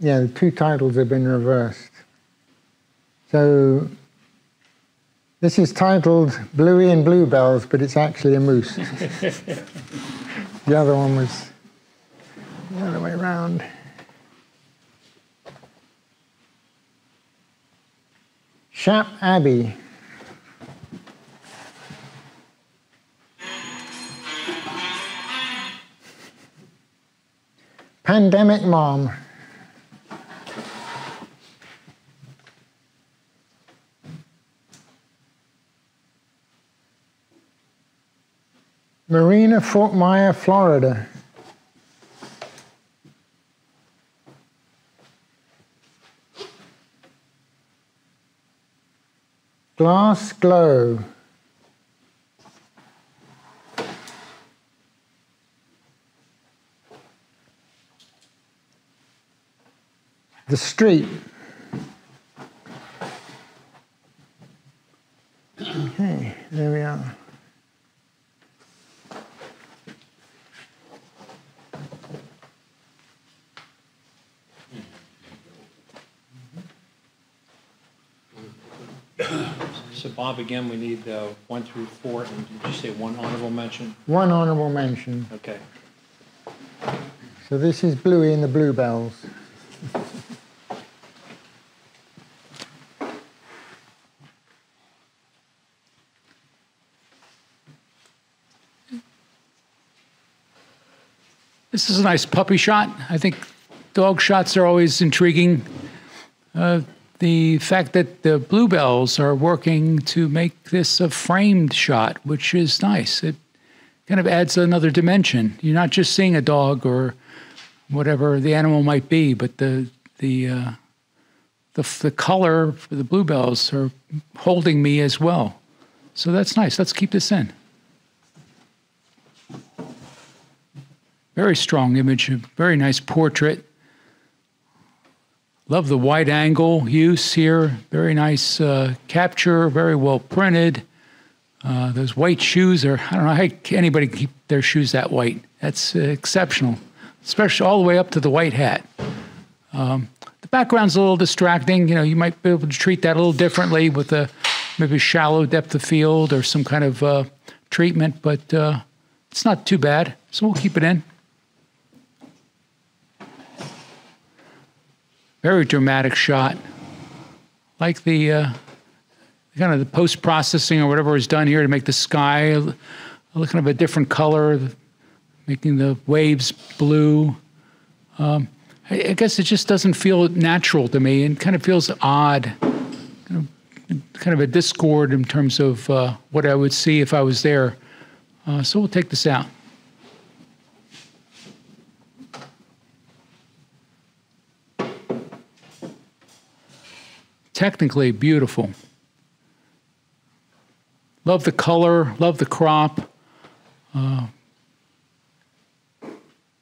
Yeah, the two titles have been reversed. So this is titled Bluey and Bluebells, but it's actually a moose. (laughs) the other one was the other way around. Shap Abbey. Pandemic Mom. Marina Fort Myer, Florida. Glass Glow. The Street. Okay, there we are. So Bob, again, we need uh, one through four, and did you say one honorable mention? One honorable mention. Okay. So this is Bluey and the Bluebells. This is a nice puppy shot. I think dog shots are always intriguing. Uh, the fact that the bluebells are working to make this a framed shot, which is nice. It kind of adds another dimension. You're not just seeing a dog or whatever the animal might be, but the the uh, the, the color for the bluebells are holding me as well. So that's nice. Let's keep this in. Very strong image, very nice portrait. Love the wide angle use here. Very nice uh, capture, very well printed. Uh, those white shoes are, I don't know how anybody keep their shoes that white. That's uh, exceptional, especially all the way up to the white hat. Um, the background's a little distracting. You know, you might be able to treat that a little differently with a maybe shallow depth of field or some kind of uh, treatment, but uh, it's not too bad. So we'll keep it in. Very dramatic shot. Like the uh, kind of the post processing or whatever is done here to make the sky a kind of a different color, making the waves blue. Um, I, I, guess it just doesn't feel natural to me and kind of feels odd. Kind of, kind of a discord in terms of uh, what I would see if I was there. Uh, so we'll take this out. Technically beautiful. Love the color, love the crop. Uh,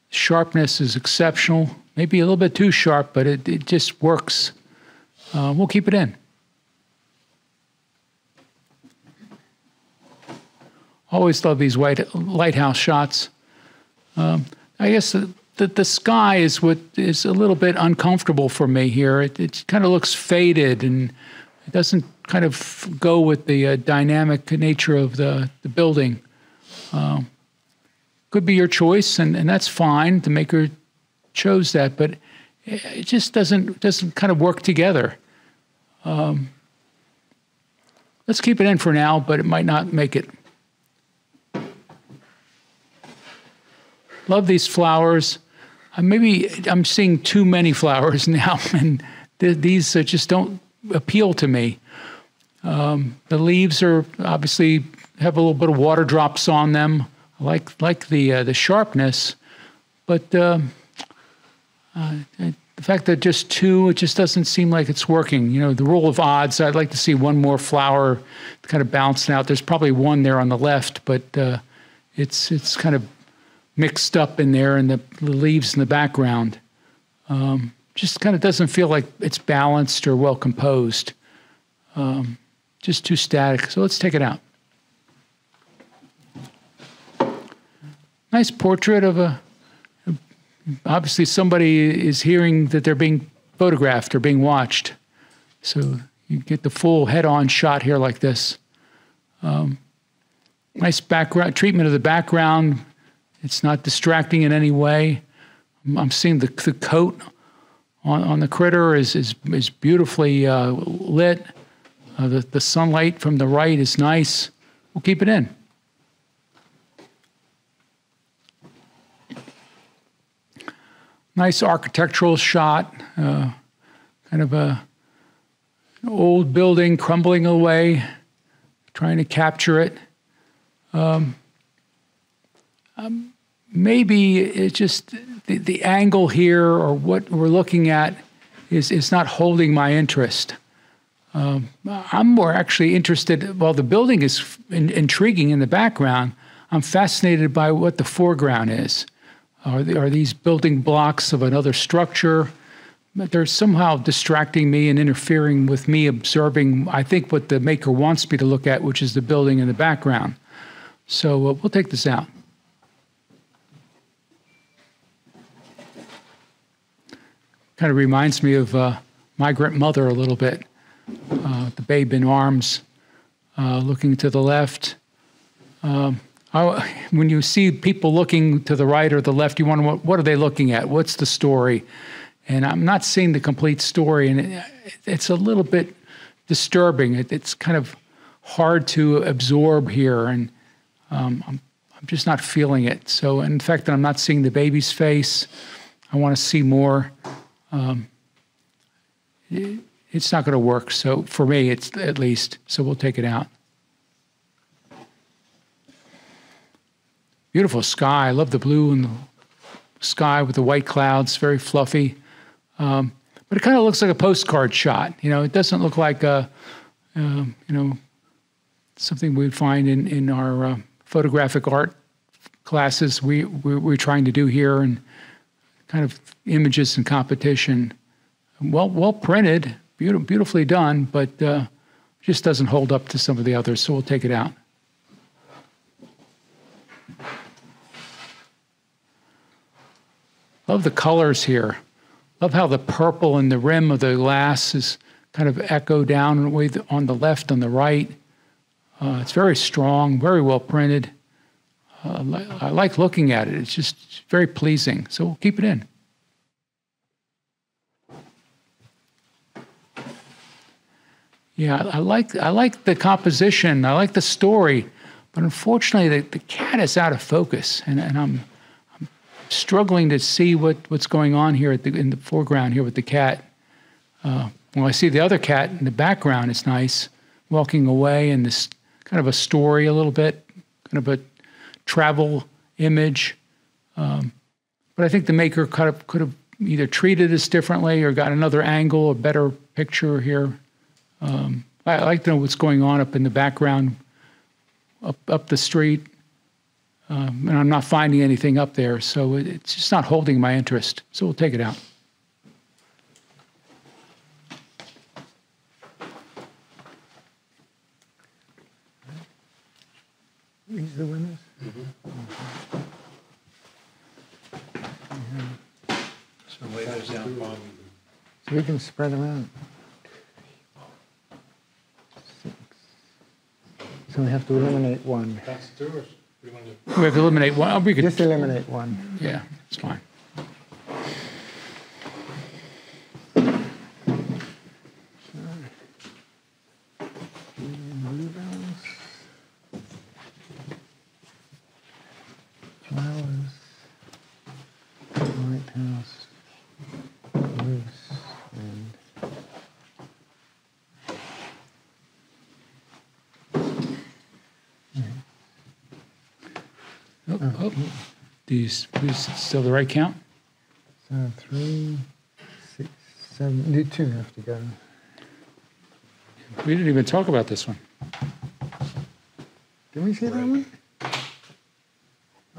sharpness is exceptional. Maybe a little bit too sharp, but it, it just works. Uh, we'll keep it in. Always love these white lighthouse shots. Um, I guess the, the, the sky is what is a little bit uncomfortable for me here. It, it kind of looks faded and it doesn't kind of go with the uh, dynamic nature of the, the building. Uh, could be your choice, and, and that's fine. The maker chose that, but it just doesn't doesn't kind of work together. Um, let's keep it in for now, but it might not make it. Love these flowers. Uh, maybe I'm seeing too many flowers (laughs) now, and th- these uh, just don't appeal to me. Um, the leaves are obviously have a little bit of water drops on them. I like like the uh, the sharpness, but um, uh, the fact that just two, it just doesn't seem like it's working. You know, the rule of odds. I'd like to see one more flower kind of bouncing out. There's probably one there on the left, but uh, it's it's kind of mixed up in there and the, the leaves in the background. Um, just kind of doesn't feel like it's balanced or well composed. Um, just too static. So let's take it out. Nice portrait of a. Obviously, somebody is hearing that they're being photographed or being watched. So you get the full head on shot here like this. Um, nice background treatment of the background it's not distracting in any way. I'm seeing the, the coat on, on the critter is, is, is beautifully uh, lit. Uh, the, the sunlight from the right is nice. We'll keep it in. Nice architectural shot, uh, kind of a old building crumbling away, trying to capture it. Um, um, maybe it's just the, the angle here or what we're looking at is, is not holding my interest. Um, I'm more actually interested, while the building is in, intriguing in the background, I'm fascinated by what the foreground is. Are, the, are these building blocks of another structure? But they're somehow distracting me and interfering with me observing, I think, what the maker wants me to look at, which is the building in the background. So uh, we'll take this out. Kind of reminds me of uh, Migrant Mother a little bit. Uh, the babe in arms, uh, looking to the left. Um, I, when you see people looking to the right or the left, you wonder what, what are they looking at? What's the story? And I'm not seeing the complete story, and it, it's a little bit disturbing. It, it's kind of hard to absorb here, and um, I'm, I'm just not feeling it. So, in fact, that I'm not seeing the baby's face. I want to see more. Um, it, it's not going to work. So, for me, it's at least. So, we'll take it out. Beautiful sky. I love the blue and the sky with the white clouds, very fluffy. Um, but it kind of looks like a postcard shot. You know, it doesn't look like a, um, you know, something we'd find in in our uh, photographic art classes. We, we we're trying to do here, and kind of images and competition. Well, well printed, beautiful, beautifully done, but uh, just doesn't hold up to some of the others. So we'll take it out. Love the colors here. Love how the purple in the rim of the glass is kind of echo down on the left, on the right. Uh, it's very strong, very well printed. Uh, I like looking at it. It's just very pleasing. So we'll keep it in. Yeah, I like I like the composition. I like the story, but unfortunately, the, the cat is out of focus, and, and I'm struggling to see what, what's going on here at the, in the foreground here with the cat. Uh, when I see the other cat in the background, it's nice, walking away, and this kind of a story a little bit, kind of a travel image. Um, but I think the maker could have, could have either treated this differently or got another angle, a better picture here. Um, I, I like to know what's going on up in the background, up up the street. Um, and I'm not finding anything up there, so it, it's just not holding my interest. So we'll take it out. These are the winners? So lay those down, Bob. So we can spread them out. Six. So we have to eliminate one. That's two or we want to? We have to eliminate one. oh, We could, Just eliminate one. yeah, it's fine. Bluebells. Flowers. White House. Roofs and Oh, oh. oh. These, these still the right count? so three, six, seven. The two have to go. We didn't even talk about this one. Did we see that one?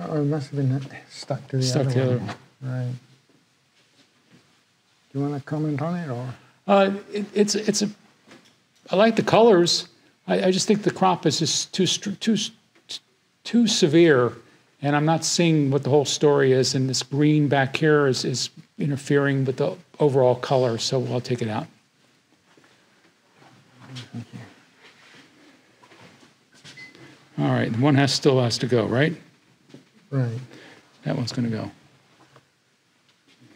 Oh, it must have been stuck to the Stuck other to the other one. Right. Do you want to comment on it or? Uh, it, it's it's a. I like the colors. I, I just think the crop is just too too too severe, and I'm not seeing what the whole story is. And this green back here is is interfering with the overall color. So I'll take it out. All right, one has still has to go, right? Right. That one's going to go.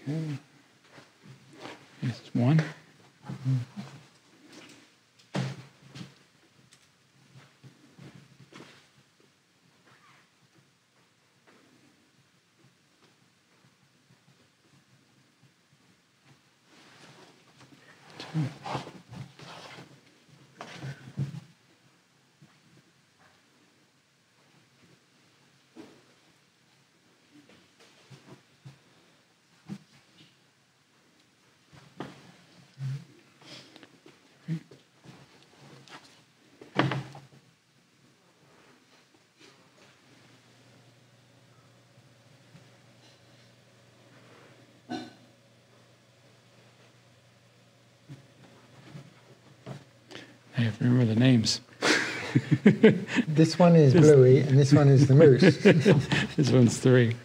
Okay. This is one. Mm -hmm. Two. Remember the names. This one is Bluey and this one is the moose. (laughs) This one's three.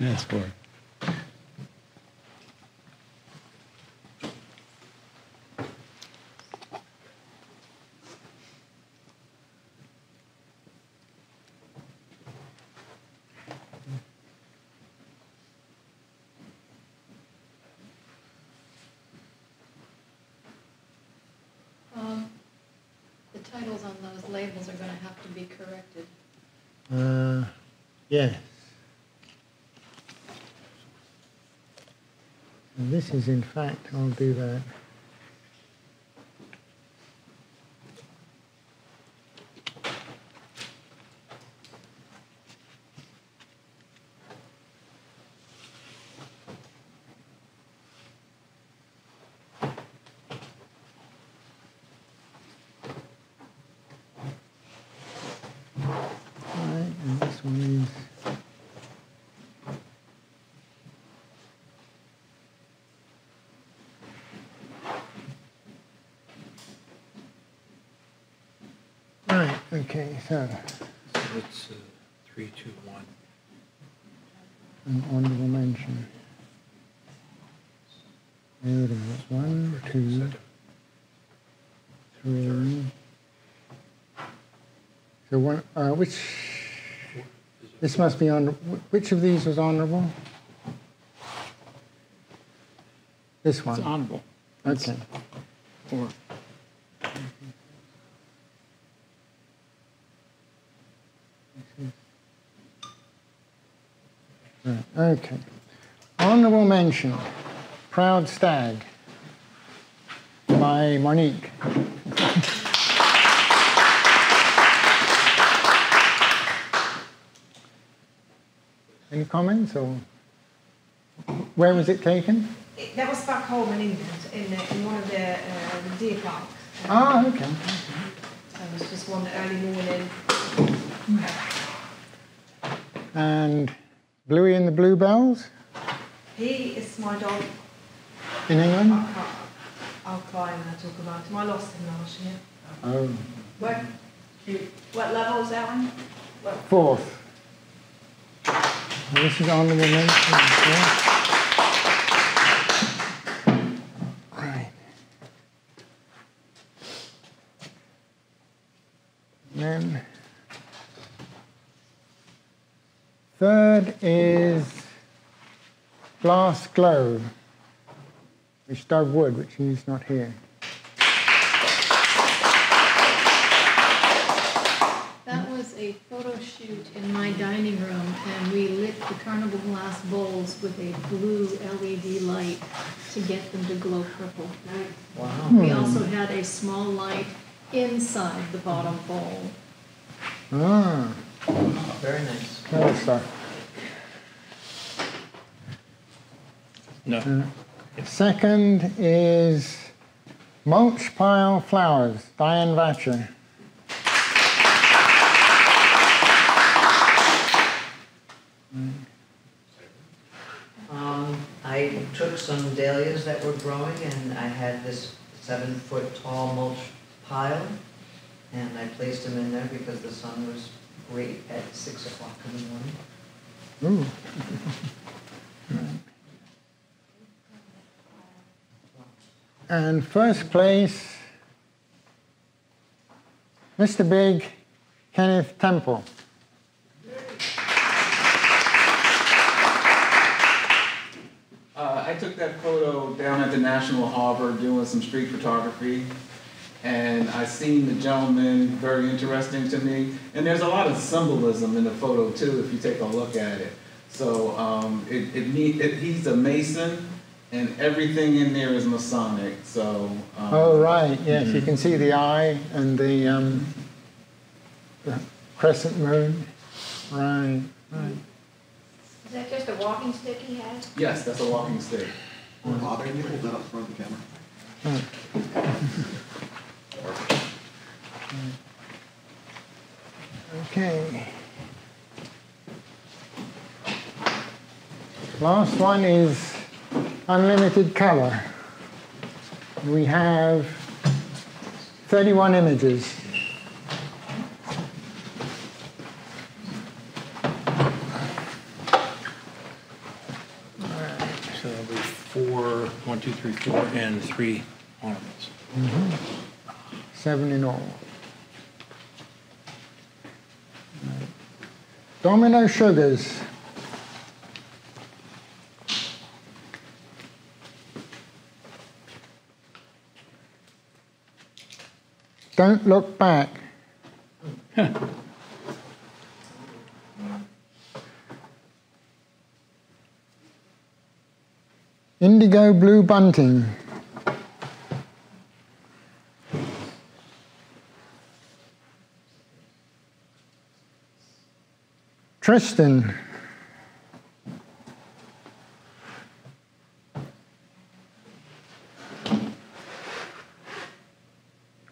That's four. Um, The titles on those labels are gonna have to be corrected. Uh, yes. And this is in fact, I'll do that. 10. So it's uh, 3, 2, 1. And the. There it is. One, two, three. So one, uh, which, this must be on, which of these was honorable? This one. It's honorable. Okay. Four. Proud Stag by Monique. Any comments or where was it taken? It- That was back home in England, in, uh, in one of the uh, deer parks. Ah, okay. It was just one early morning. And Bluey and the Bluebells He is my dog. in I England? can't, I'll cry when I talk about him. I lost him last year. Oh, What, what level is that one? What? fourth. This is honorable mention. Right. Then third is Glass Globe, which Doug Wood, which he's not here. That was a photo shoot in my dining room, and we lit the carnival glass bowls with a blue LED light to get them to glow purple. Wow. We also had a small light inside the bottom bowl. Ah, Very nice. clever stuff. No. Second is Mulch Pile Flowers, Diane Vatcher. Um, I took some dahlias that were growing and I had this seven foot tall mulch pile. And I placed them in there because the sun was great at six o'clock in the morning. Ooh. (laughs) And first place, Mr. Big, Kenneth Temple. Uh, I took that photo down at the National Harbor doing some street photography. And I seen the gentleman, very interesting to me. And there's a lot of symbolism in the photo too, if you take a look at it. So um, it, it, it, he's a mason and everything in there is Masonic. So. Um, Oh, right, yes, you can see the eye and the, um, the crescent moon. Right, right. Is that just a walking stick he has? Yes, that's a walking stick. Bob, can you hold that up front of the camera? Okay. Last one is unlimited color. We have 31 images. So that'll be four, one, two, three, four, and three ornaments. Mm-hmm. seven in all. Domino sugars. Don't look back. (laughs) Indigo blue bunting. Tristan.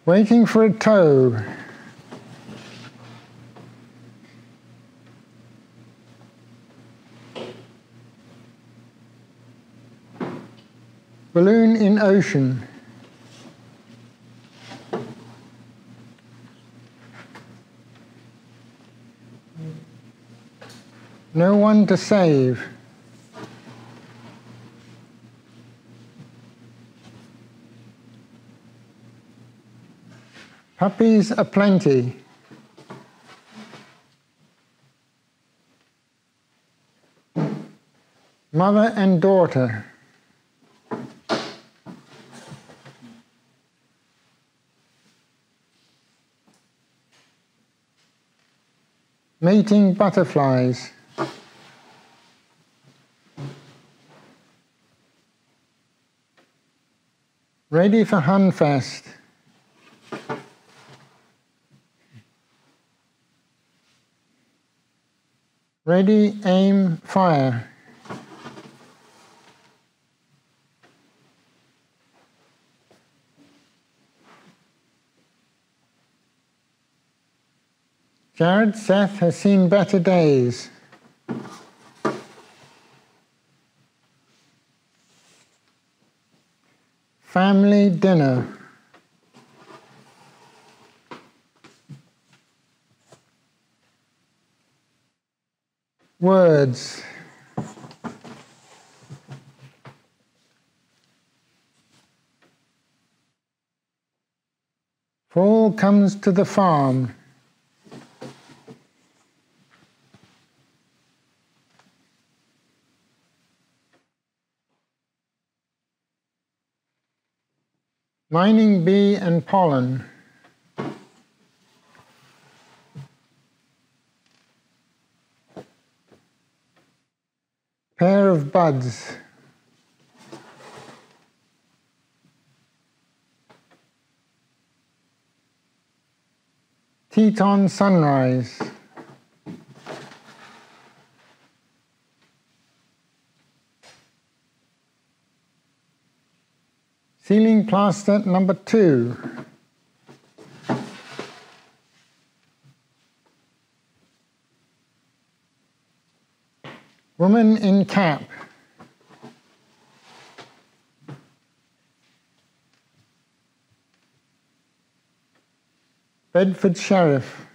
Waiting for a tow. Balloon in ocean. No one to save. Puppies aplenty. Mother and daughter. Mating butterflies. Ready for Hunfest. Ready, aim, fire. Jared Seth has seen better days. Family dinner. Words. Fall comes to the farm. Mining bee and pollen. Pair of buds. Teton sunrise. Ceiling plaster number two. Woman in camp. Bedford Sheriff.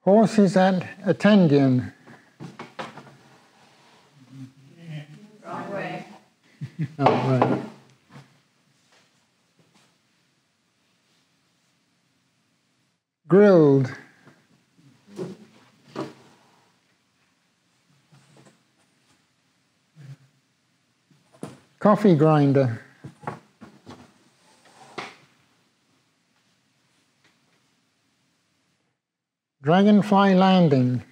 Horses at Attendian. coffee grinder. Dragonfly landing.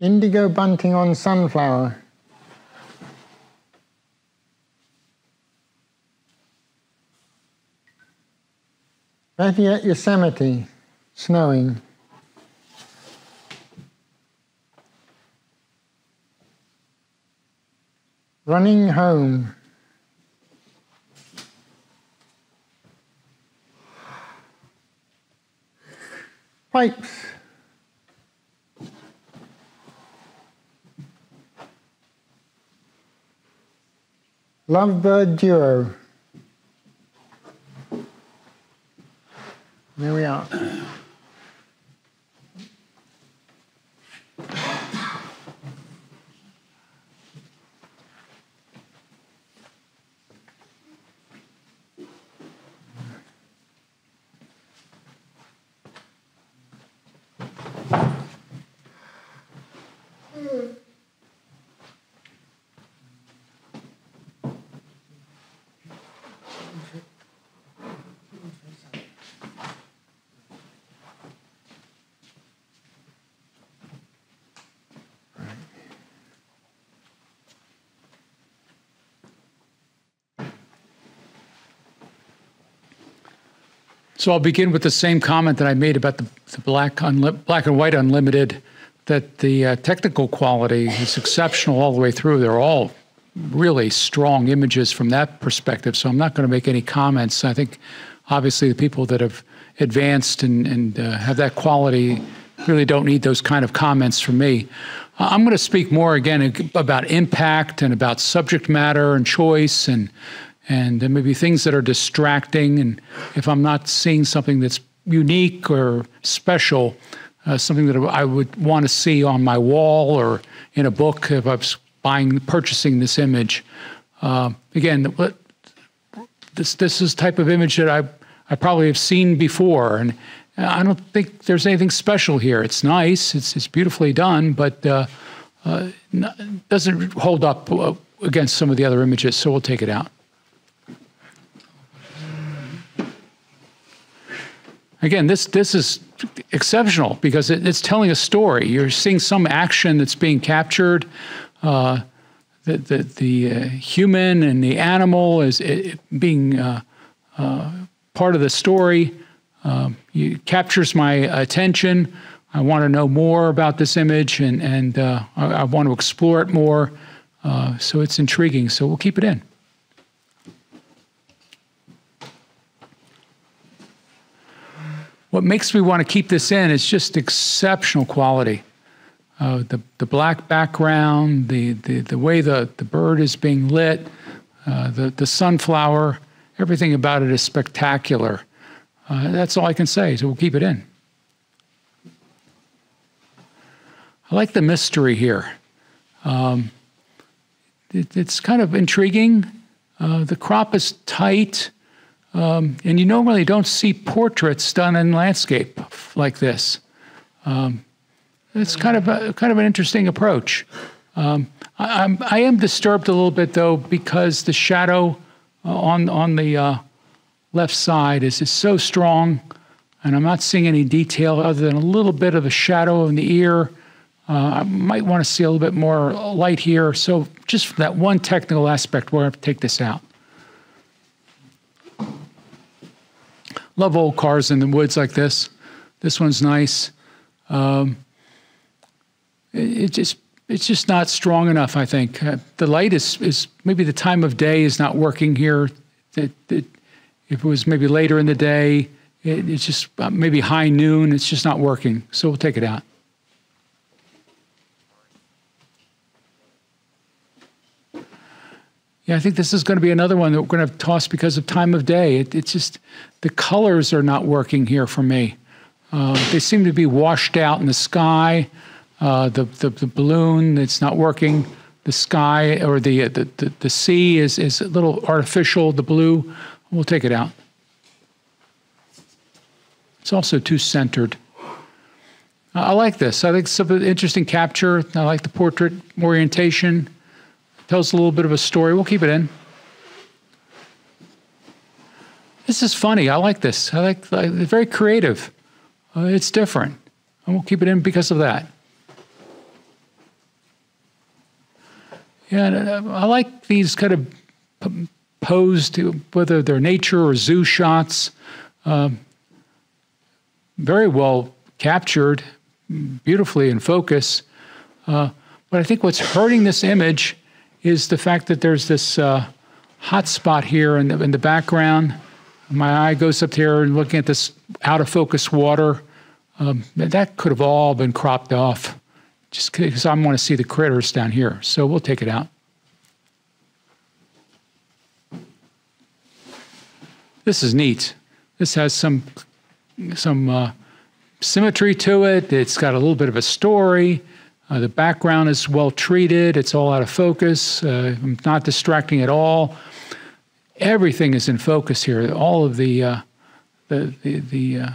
Indigo bunting on sunflower. Betty at Yosemite, snowing. Running home. Pipes. Lovebird duo. There we are. So I'll begin with the same comment that I made about the, the black, black and white unlimited, that the uh, technical quality is exceptional all the way through. They're all really strong images from that perspective. So I'm not going to make any comments. I think obviously the people that have advanced and, and uh, have that quality really don't need those kind of comments from me. I'm going to speak more again about impact and about subject matter and choice and and there may be things that are distracting. And if I'm not seeing something that's unique or special, uh, something that I would want to see on my wall or in a book if I was buying, purchasing this image. Uh, again, this this is type of image that I I probably have seen before, and I don't think there's anything special here. It's nice, it's it's beautifully done, but uh, uh, doesn't hold up uh, against some of the other images. So we'll take it out. Again, this this is exceptional because it, it's telling a story. You're seeing some action that's being captured. Uh, the the, the uh, human and the animal is it, being uh, uh part of the story. Um, it captures my attention. I want to know more about this image and and uh, I, I, want to explore it more. Uh, so it's intriguing. So we'll keep it in. What makes me want to keep this in is just exceptional quality. Uh, the, the black background, the, the, the way the, the bird is being lit, uh, the, the sunflower, everything about it is spectacular. Uh, that's all I can say, so we'll keep it in. I like the mystery here. Um, it, it's kind of intriguing. Uh, the crop is tight. Um, and you normally don't see portraits done in landscape like this. Um, it's kind of a, kind of an interesting approach. Um, I, I'm, I am disturbed a little bit though because the shadow uh, on on the uh, left side is, is so strong, and I'm not seeing any detail other than a little bit of a shadow in the ear. Uh, I might want to see a little bit more light here. So just that one technical aspect, we're going to take this out. Love old cars in the woods like this. This one's nice. Um, it, it, just it's just not strong enough. I think uh, the light is is maybe the time of day is not working here. It, it, if it was maybe later in the day, it's just uh, maybe high noon. It's just not working. So we'll take it out. Yeah, I think this is going to be another one that we're going to toss because of time of day. It, it's just the colors are not working here for me. Uh, they seem to be washed out in the sky. Uh, the, the, the balloon, it's not working. The sky or the, the, the, the sea is, is a little artificial. The blue, we'll take it out. It's also too centered. I like this. I think it's an interesting capture. I like the portrait orientation tells a little bit of a story. We'll keep it in. this is funny. I like this. I like, like it's very creative. Uh, it's different. I won't keep it in because of that. Yeah, uh, I like these kind of posed, whether they're nature or zoo shots. Um, very well captured, beautifully in focus. Uh, but I think what's hurting this image is the fact that there's this uh, hot spot here in the, in the background. My eye goes up here and looking at this out of focus water. Um, that could have all been cropped off just because I want to see the critters down here. So we'll take it out. This is neat. This has some some uh, symmetry to it. It's got a little bit of a story. Uh, the background is well treated. It's all out of focus. Uh, I'm not distracting at all. Everything is in focus here. All of the uh, the the, the, uh,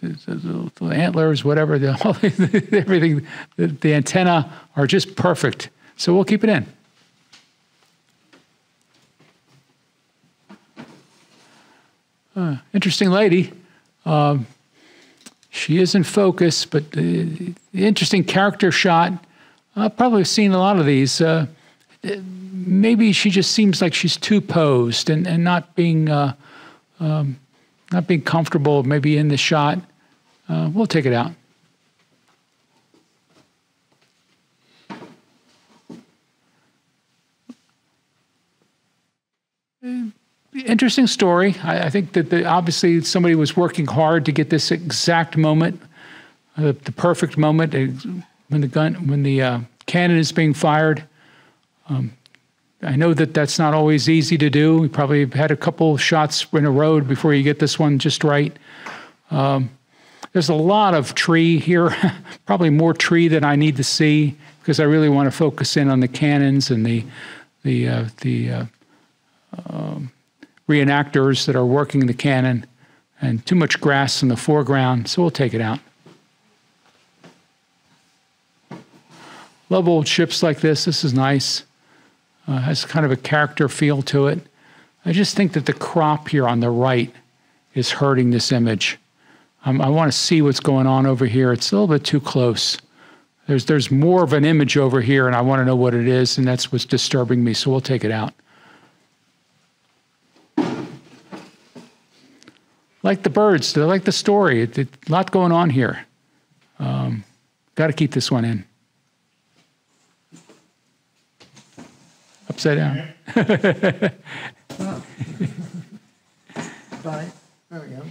the, the, antlers, whatever, (laughs) the, everything, the, the antenna are just perfect. So we'll keep it in. Uh, interesting lady. Um, she is in focus, but the interesting character shot. I've probably seen a lot of these. Uh, maybe she just seems like she's too posed and, and not being uh, um, not being comfortable. Maybe in the shot. Uh, we'll take it out. Interesting story. I, I think that the, obviously somebody was working hard to get this exact moment, uh, the perfect moment uh, when the gun, when the uh, cannon is being fired. Um, I know that that's not always easy to do. We probably had a couple shots in a row before you get this one just right. Um, there's a lot of tree here, (laughs) probably more tree than I need to see because I really want to focus in on the cannons and the the uh, the uh, um, reenactors that are working the cannon and too much grass in the foreground, so we'll take it out. Love old ships like this. This is nice. Uh, has kind of a character feel to it. I just think that the crop here on the right is hurting this image. Um, I want to see what's going on over here. It's a little bit too close. There's, there's more of an image over here, and I want to know what it is, and that's what's disturbing me, so we'll take it out. Like the birds, they like the story. A lot going on here. Um, Got to keep this one in. Upside down. Right, there we go.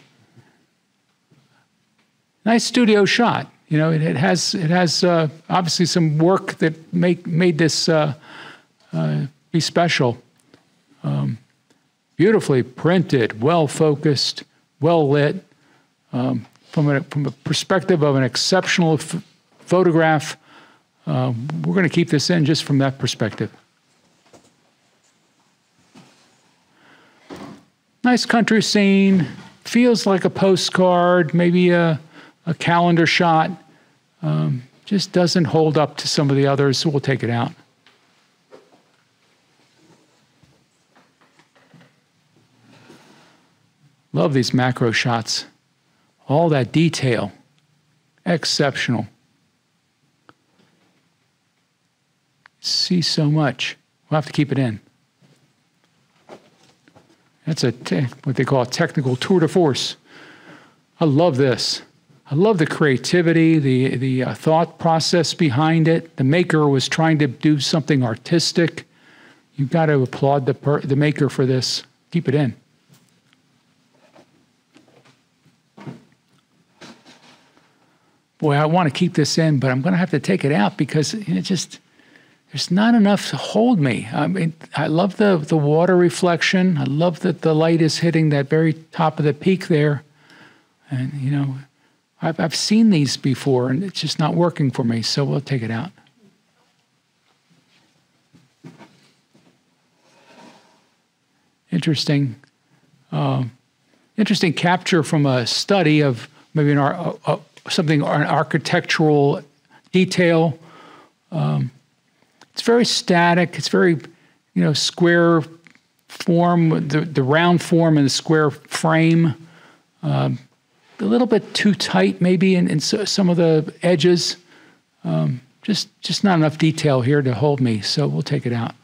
nice studio shot. You know, it, it has it has uh, obviously some work that make made this uh, uh, be special. Um, beautifully printed, well focused well lit, um, from, a, from a perspective of an exceptional photograph. Uh, we're going to keep this in just from that perspective. Nice country scene, feels like a postcard, maybe a, a calendar shot. Um, just doesn't hold up to some of the others, so we'll take it out. Love these macro shots. All that detail. Exceptional. See so much. We'll have to keep it in. That's a what they call a technical tour de force. I love this. I love the creativity, the the uh, thought process behind it. The maker was trying to do something artistic. You've got to applaud the the maker for this. Keep it in. Boy, I want to keep this in, but I'm going to have to take it out because it just there's not enough to hold me. I mean, I love the the water reflection. I love that the light is hitting that very top of the peak there, and you know, I've I've seen these before, and it's just not working for me. So we'll take it out. Interesting, uh, interesting capture from a study of maybe an, a, a something, an architectural detail. Um, it's very static. It's very, you know, square form, the, the round form and the square frame, um, a little bit too tight maybe in, in so, some of the edges. Um, just, just not enough detail here to hold me, so we'll take it out.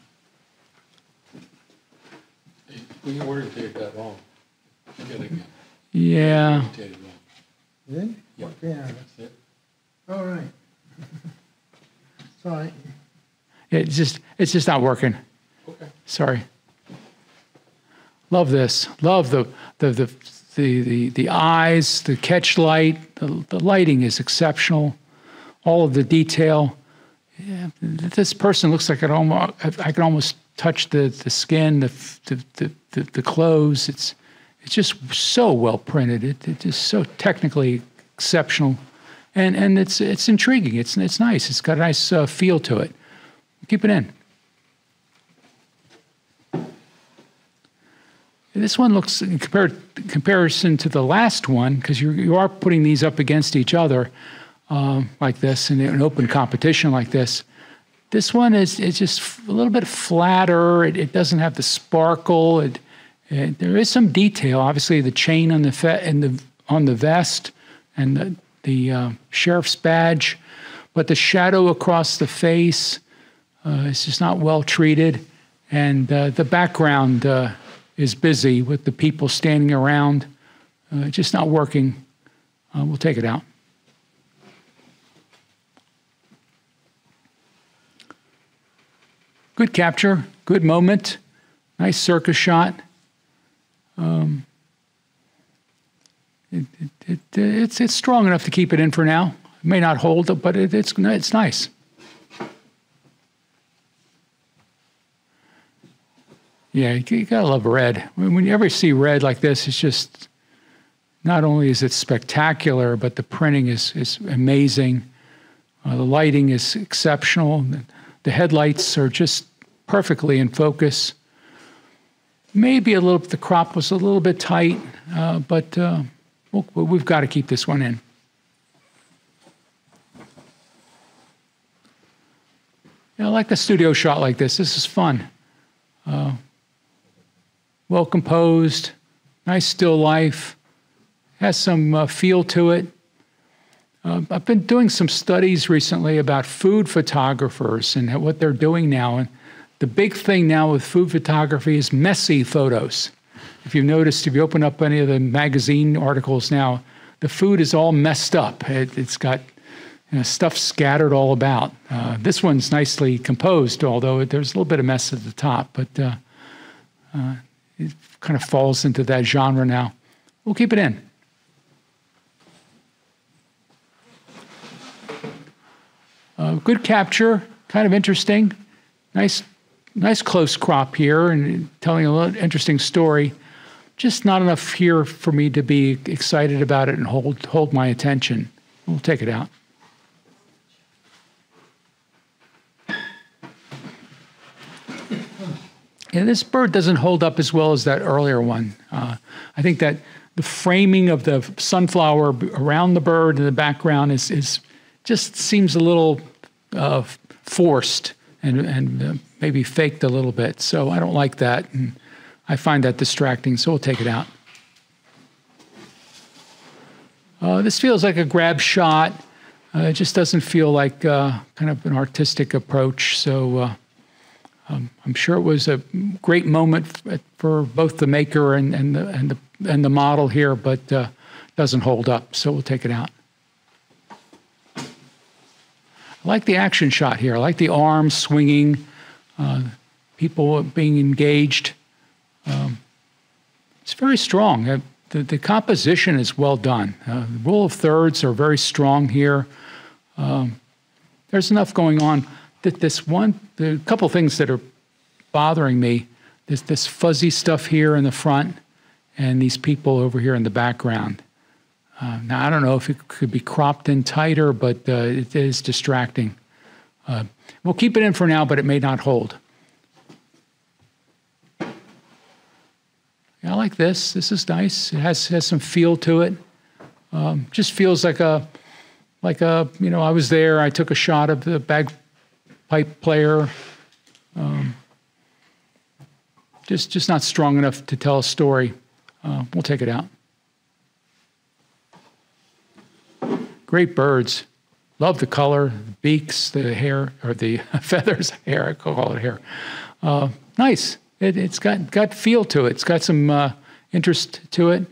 We can order to take that long. Get it again. Yeah, Take it long. Really? Yeah. Yeah, That's it. all right. (laughs) Sorry. it's just, it's just not working. Okay. Sorry. Love this. Love the the the the the, the eyes, the catch light. The, the lighting is exceptional. All of the detail. Yeah, this person looks like it almost. I can almost touch the the skin, the the the, the, the clothes. It's it's just so well printed. It, it's just so technically exceptional, and and it's it's intriguing. It's it's nice. It's got a nice uh, feel to it. Keep it in. This one looks in compar- comparison to the last one because you you are putting these up against each other um, like this in an open competition like this. This one is is just a little bit flatter. It, it doesn't have the sparkle. It, it, there is some detail. Obviously, the chain on the and the on the vest and the, the uh, sheriff's badge, but the shadow across the face uh, is just not well treated, and uh, the background uh, is busy with the people standing around. Uh, just not working. Uh, we'll take it out. Good capture, good moment, nice circus shot. Um, it, it, it, it's, it's strong enough to keep it in for now. It may not hold, but it, it's, it's nice. Yeah, you, you gotta love red. When, when you ever see red like this, it's just not only is it spectacular, but the printing is is amazing. Uh, the lighting is exceptional. The, the headlights are just perfectly in focus. Maybe a little. The crop was a little bit tight, uh, but uh, we'll, we've got to keep this one in. I like a studio shot like this. This is fun. Uh, well composed, nice still life, has some uh, feel to it. Uh, I've been doing some studies recently about food photographers and what they're doing now. And the big thing now with food photography is messy photos. If you've noticed, if you open up any of the magazine articles now, the food is all messed up. It, has got you know, stuff scattered all about. Uh, this one's nicely composed, although there's a little bit of mess at the top. But uh, uh, it kind of falls into that genre now. We'll keep it in. Uh, good capture, kind of interesting. Nice, nice close crop here, and telling a little interesting story. Just not enough here for me to be excited about it and hold hold my attention. We'll take it out. Yeah, this bird doesn't hold up as well as that earlier one. Uh, I think that the framing of the sunflower around the bird in the background is, is just seems a little uh, forced and, and uh, maybe faked a little bit. So I don't like that. And I find that distracting, so we'll take it out. Uh, this feels like a grab shot. Uh, it just doesn't feel like uh, kind of an artistic approach. So uh, um, I'm sure it was a great moment for both the maker and, and, the, and, the, and the model here, but uh, doesn't hold up, so we'll take it out. I like the action shot here. I like the arms swinging, uh, people being engaged. Um, it's very strong. Uh, the, the, composition is well done. Uh, the rule of thirds are very strong here. Um, there's enough going on that this one, the couple things that are bothering me. There's this fuzzy stuff here in the front, and these people over here in the background. Uh, now I don't know if it could be cropped in tighter, but uh, it is distracting. Uh, we'll keep it in for now, but it may not hold. Yeah, I like this. This is nice. It has has some feel to it. Um, just feels like a like a you know I was there. I took a shot of the bagpipe player. Um, just just not strong enough to tell a story. Uh, we'll take it out. Great birds. Love the color, the beaks, the hair, or the (laughs) feathers, hair, I call it hair. Uh, nice. It, has got, got feel to it. It's got some uh, interest to it.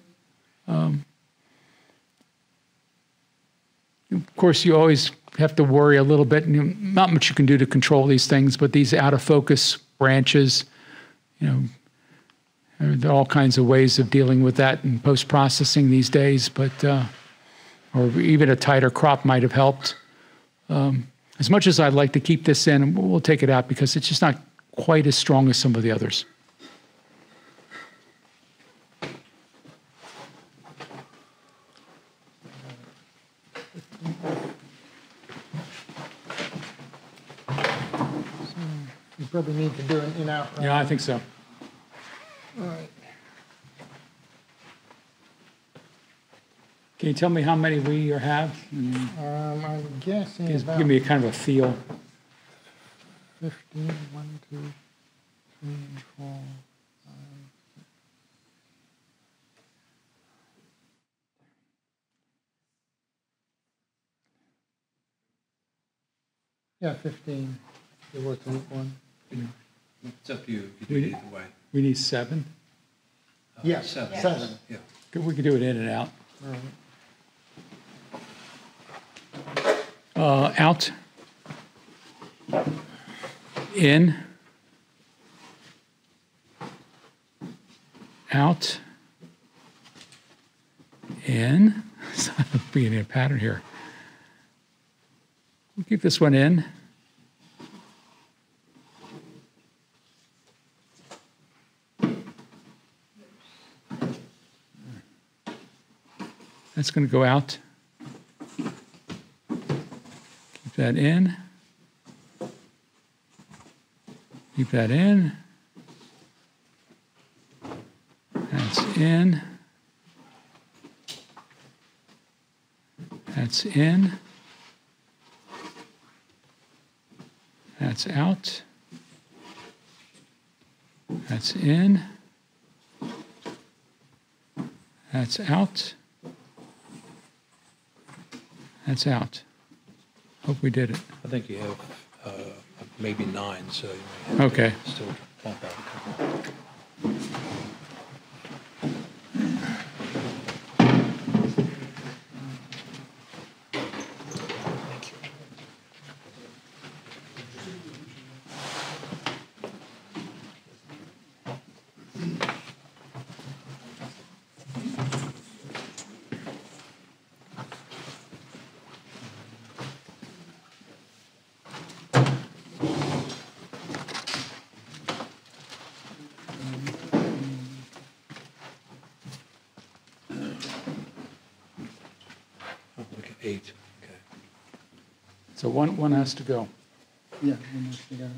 Um, of course, you always have to worry a little bit. Not much you can do to control these things, but these out of focus branches, you know, there are all kinds of ways of dealing with that in post processing these days. But uh, or even a tighter crop might have helped. Um, as much as I'd like to keep this in, we'll take it out because it's just not quite as strong as some of the others. You probably need to do an in-out. Yeah, I think so. All right. Can you tell me how many we have? Um, I'm guessing Give about give me a kind of a feel. 15, 1, 2, 3, 4, 5, Yeah, 15. There was one. It's up to you. You We- do it either way. We need seven. Yeah, seven. seven. Yeah. Good, We could do it in and out. All right. Uh, out. In. Out. In. (laughs) It's beginning a pattern here. We'll keep this one in. That's going to go out. Keep that in. Keep that in. That's in. That's in. That's out. That's in. That's out. That's out. Hope we did it. I think you have uh, maybe nine, so you may have Okay. to still bump out a couple. Eight, okay. So one, one has to go. Yeah. one has to go.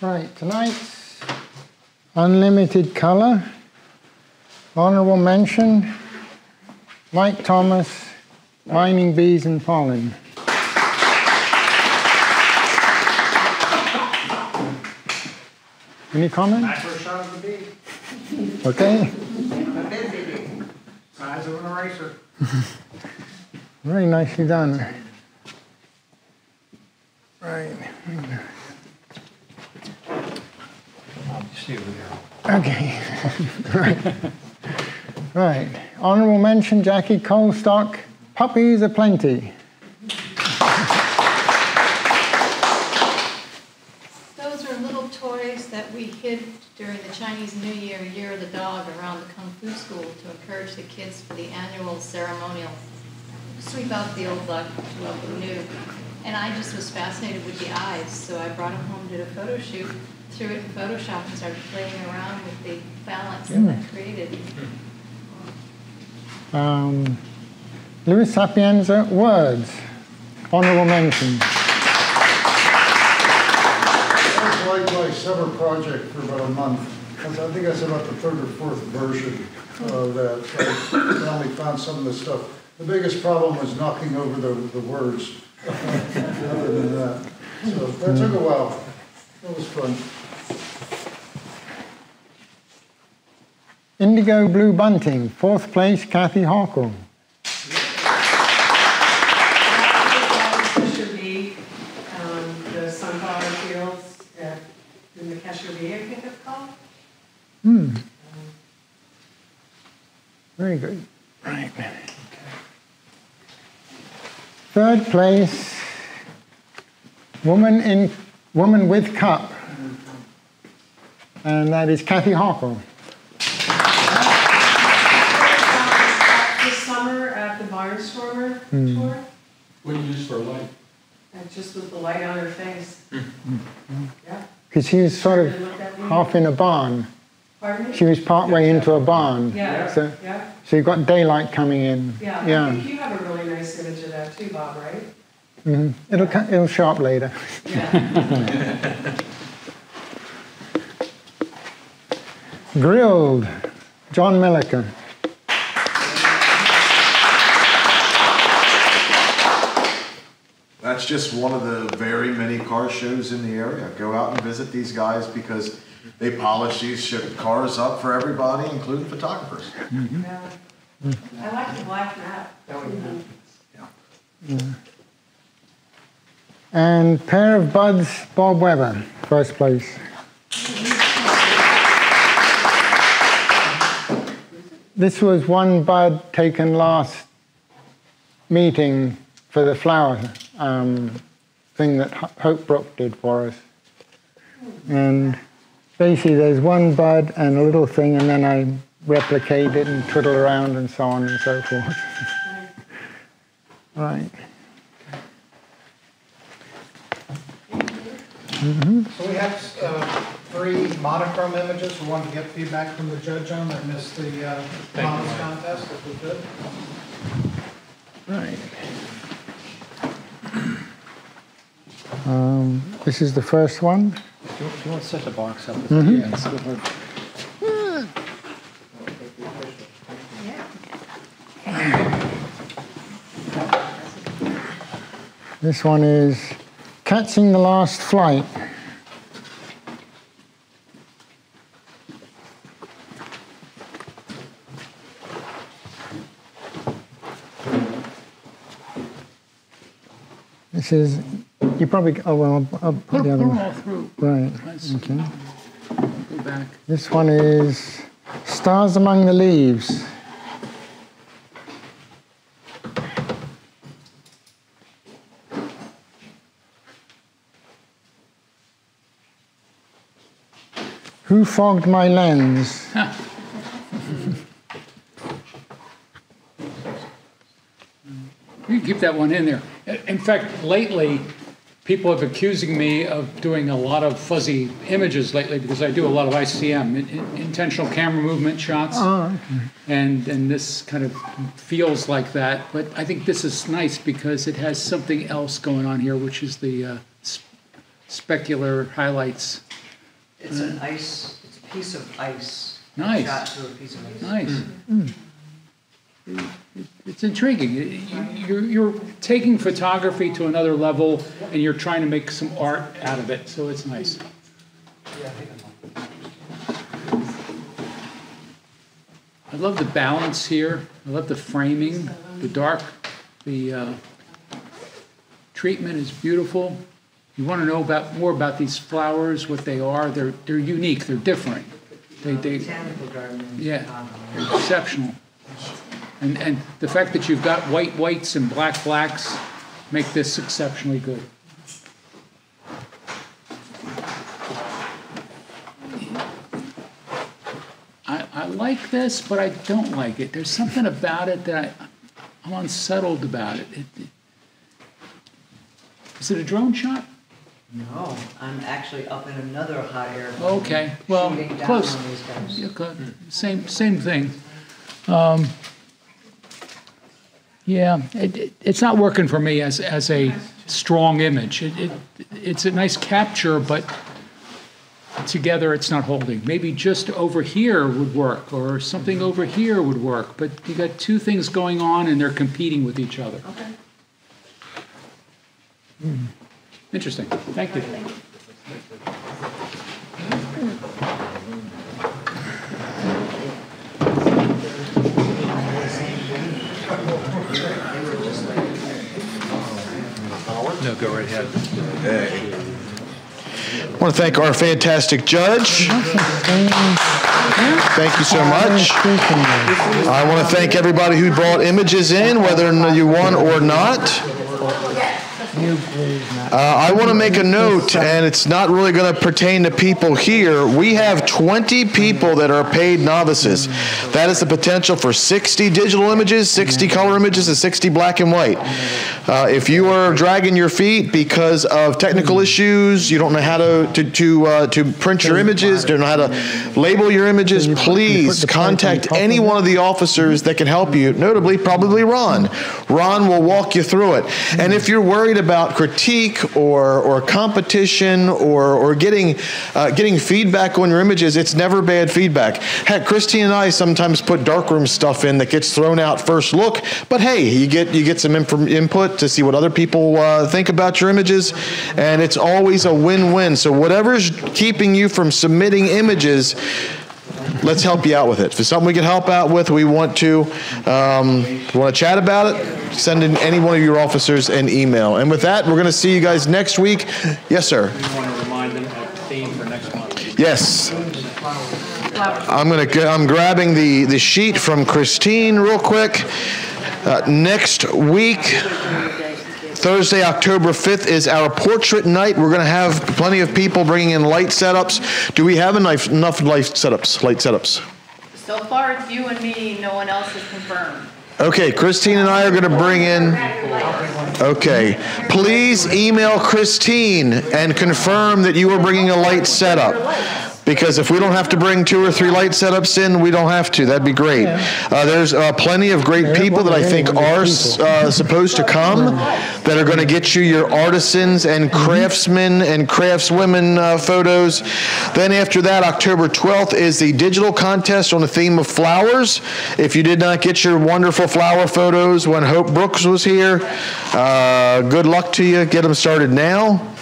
Right, tonight's unlimited color, honorable mention, Mike Thomas, mining bees and pollen. Any comment? My first shot of the bee, Okay, size of an eraser. very nicely done. Right. Okay. Right. (laughs) Right. Honorable mention Jackie Colstock, puppies aplenty. Those are little toys that we hid during the Chinese New Year, Year of the Dog, around the Kung Fu School to encourage the kids for the annual ceremonial. Sweep out the old luck, to welcome new. And I just was fascinated with the eyes, so I brought them home, did a photo shoot, threw it in Photoshop and started playing around with the balance that I created. Um, Louis Sapienza, words. Honorable mention. That was like my summer project for about a month. I was- I think that's about the third or fourth version of that. I finally found some of the stuff. The biggest problem was knocking over the, the words. (laughs) Other than that. So that took a while. It was fun. Indigo Blue Bunting, fourth place, Kathy Harkle. Kesher Bee, the sunflower fields the Kesher Bee, I think. Hmm. Very good. Right. Third place, woman in woman with cup, and that is Kathy Harkle. This summer at the Barnstormer Hmm. tour, What do you use for a light? and just with the light on her face. Yeah, Because she was sort of looked at me. half in a barn. Pardon? She was partway into a barn. Yeah, So, yeah, so you've got daylight coming in. yeah. I think you have a really nice image of that too, Bob, right? Mhm. It'll, co- it'll show up later. Yeah. (laughs) Grilled, John Milliken. That's just one of the very many car shows in the area. Go out and visit these guys because they polish these sh- cars up for everybody, including photographers. Yeah. I like the black mat. Mhm. And pair of buds, Bob Weber, first place. This was one bud taken last meeting for the flower um, thing that Ho- Hope Brook did for us. And basically, there's one bud and a little thing, and then I replicate it and twiddle around and so on and so forth. (laughs) right. So we have uh, three monochrome images. We wanted to get feedback from the judge on that missed the uh, Thomas contest, if we could. Right. Um, this is the first one. Do you want to set the box up? Yeah, let's. This one is Catching the Last Flight. This is, you probably, oh, well, I'll- I'll put Put the other one. all through. Right, Let's okay. go back. This one is Stars Among the Leaves. Who fogged my lens? (laughs) You can keep that one in there. In fact, lately, people have accusing me of doing a lot of fuzzy images lately because I do a lot of ICM, in- in- intentional camera movement shots. Oh, And, and this kind of feels like that, but I think this is nice because it has something else going on here, which is the uh, s- specular highlights It's an uh, ice, it's a piece of ice. Nice. Shot through a piece of ice. Nice. It- It's intriguing. You- You're, you're taking photography to another level and you're trying to make some art out of it, so it's nice. I love the balance here. I love the framing, the dark, the uh, treatment is beautiful. You want to know about, more about these flowers, what they are, they're, they're unique, they're different. They, they, Botanical garden in yeah, they're exceptional. And, and the fact that you've got white whites and black blacks make this exceptionally good. I, I like this, but I don't like it. There's something about it that I, I'm unsettled about it. It- it- Is it a drone shot? No, I'm actually up in another hot air. balloon, Okay, well, close. on these guys. Yeah. Same, same thing. Um, Yeah, it, it- it's not working for me as, as a strong image. It, it, it's a nice capture, but together it's not holding. Maybe just over here would work, or something over here would work, but you got two things going on and they're competing with each other. Okay. Hmm. Interesting, thank you. No, go right ahead. Hey. I want to thank our fantastic judge. Thank you so much. I want to thank everybody who brought images in, whether you won or not. Uh, I want to make a note, and it's not really going to pertain to people here. We have 20 people that are paid novices. That is the potential for 60 digital images, 60 color images, and 60 black and white. Uh, if you are dragging your feet because of technical issues, you don't know how to to to, uh, to print your images, don't know how to label your images, please contact any one of the officers that can help you. Notably, probably Ron. Ron will walk you through it. And if you're worried about critique or or competition or or getting uh, getting feedback on your images, it's never bad feedback. Heck, Christine and I sometimes put darkroom stuff in that gets thrown out first look, but hey, you get you get some input to see what other people uh, think about your images, and it's always a win-win. So whatever's keeping you from submitting images. Let's help you out with it. If it's something we can help out with, we want to. Um, want to chat about it, send in any one of your officers an email. And with that, we're going to see you guys next week. Yes, sir. We want to remind them of theme for next month. Yes. I'm gonna. I'm grabbing the the sheet from Christine real quick. Uh, next week, Thursday, October 5th, is our portrait night. We're gonna have plenty of people bringing in light setups. Do we have enough enough light setups? Light setups. So far, it's you and me, no one else is confirmed. Okay, Christine and I are gonna bring in. Okay, please email Christine and confirm that you are bringing a light setup. Because if we don't have to bring two or three light setups in, we don't have to. That'd be great. Uh, there's uh, plenty of great people that I think are uh, supposed to come that are going to get you your artisans and craftsmen and craftswomen uh, photos. Then after that, October 12th is the digital contest on the theme of flowers. If you did not get your wonderful flower photos when Hope Brooks was here, uh, good luck to you. Get them started now.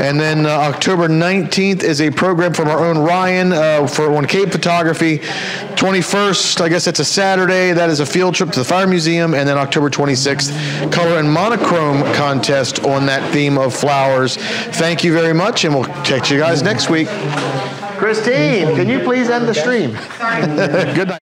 And then uh, October 19th is a program from our own Ryan uh, for on Cape Photography. 21st, I guess it's a Saturday. That is a field trip to the Fire Museum. And then October 26th, color and monochrome contest on that theme of flowers. Thank you very much, and we'll catch you guys next week. Christine, can you please end the stream? (laughs) Good night.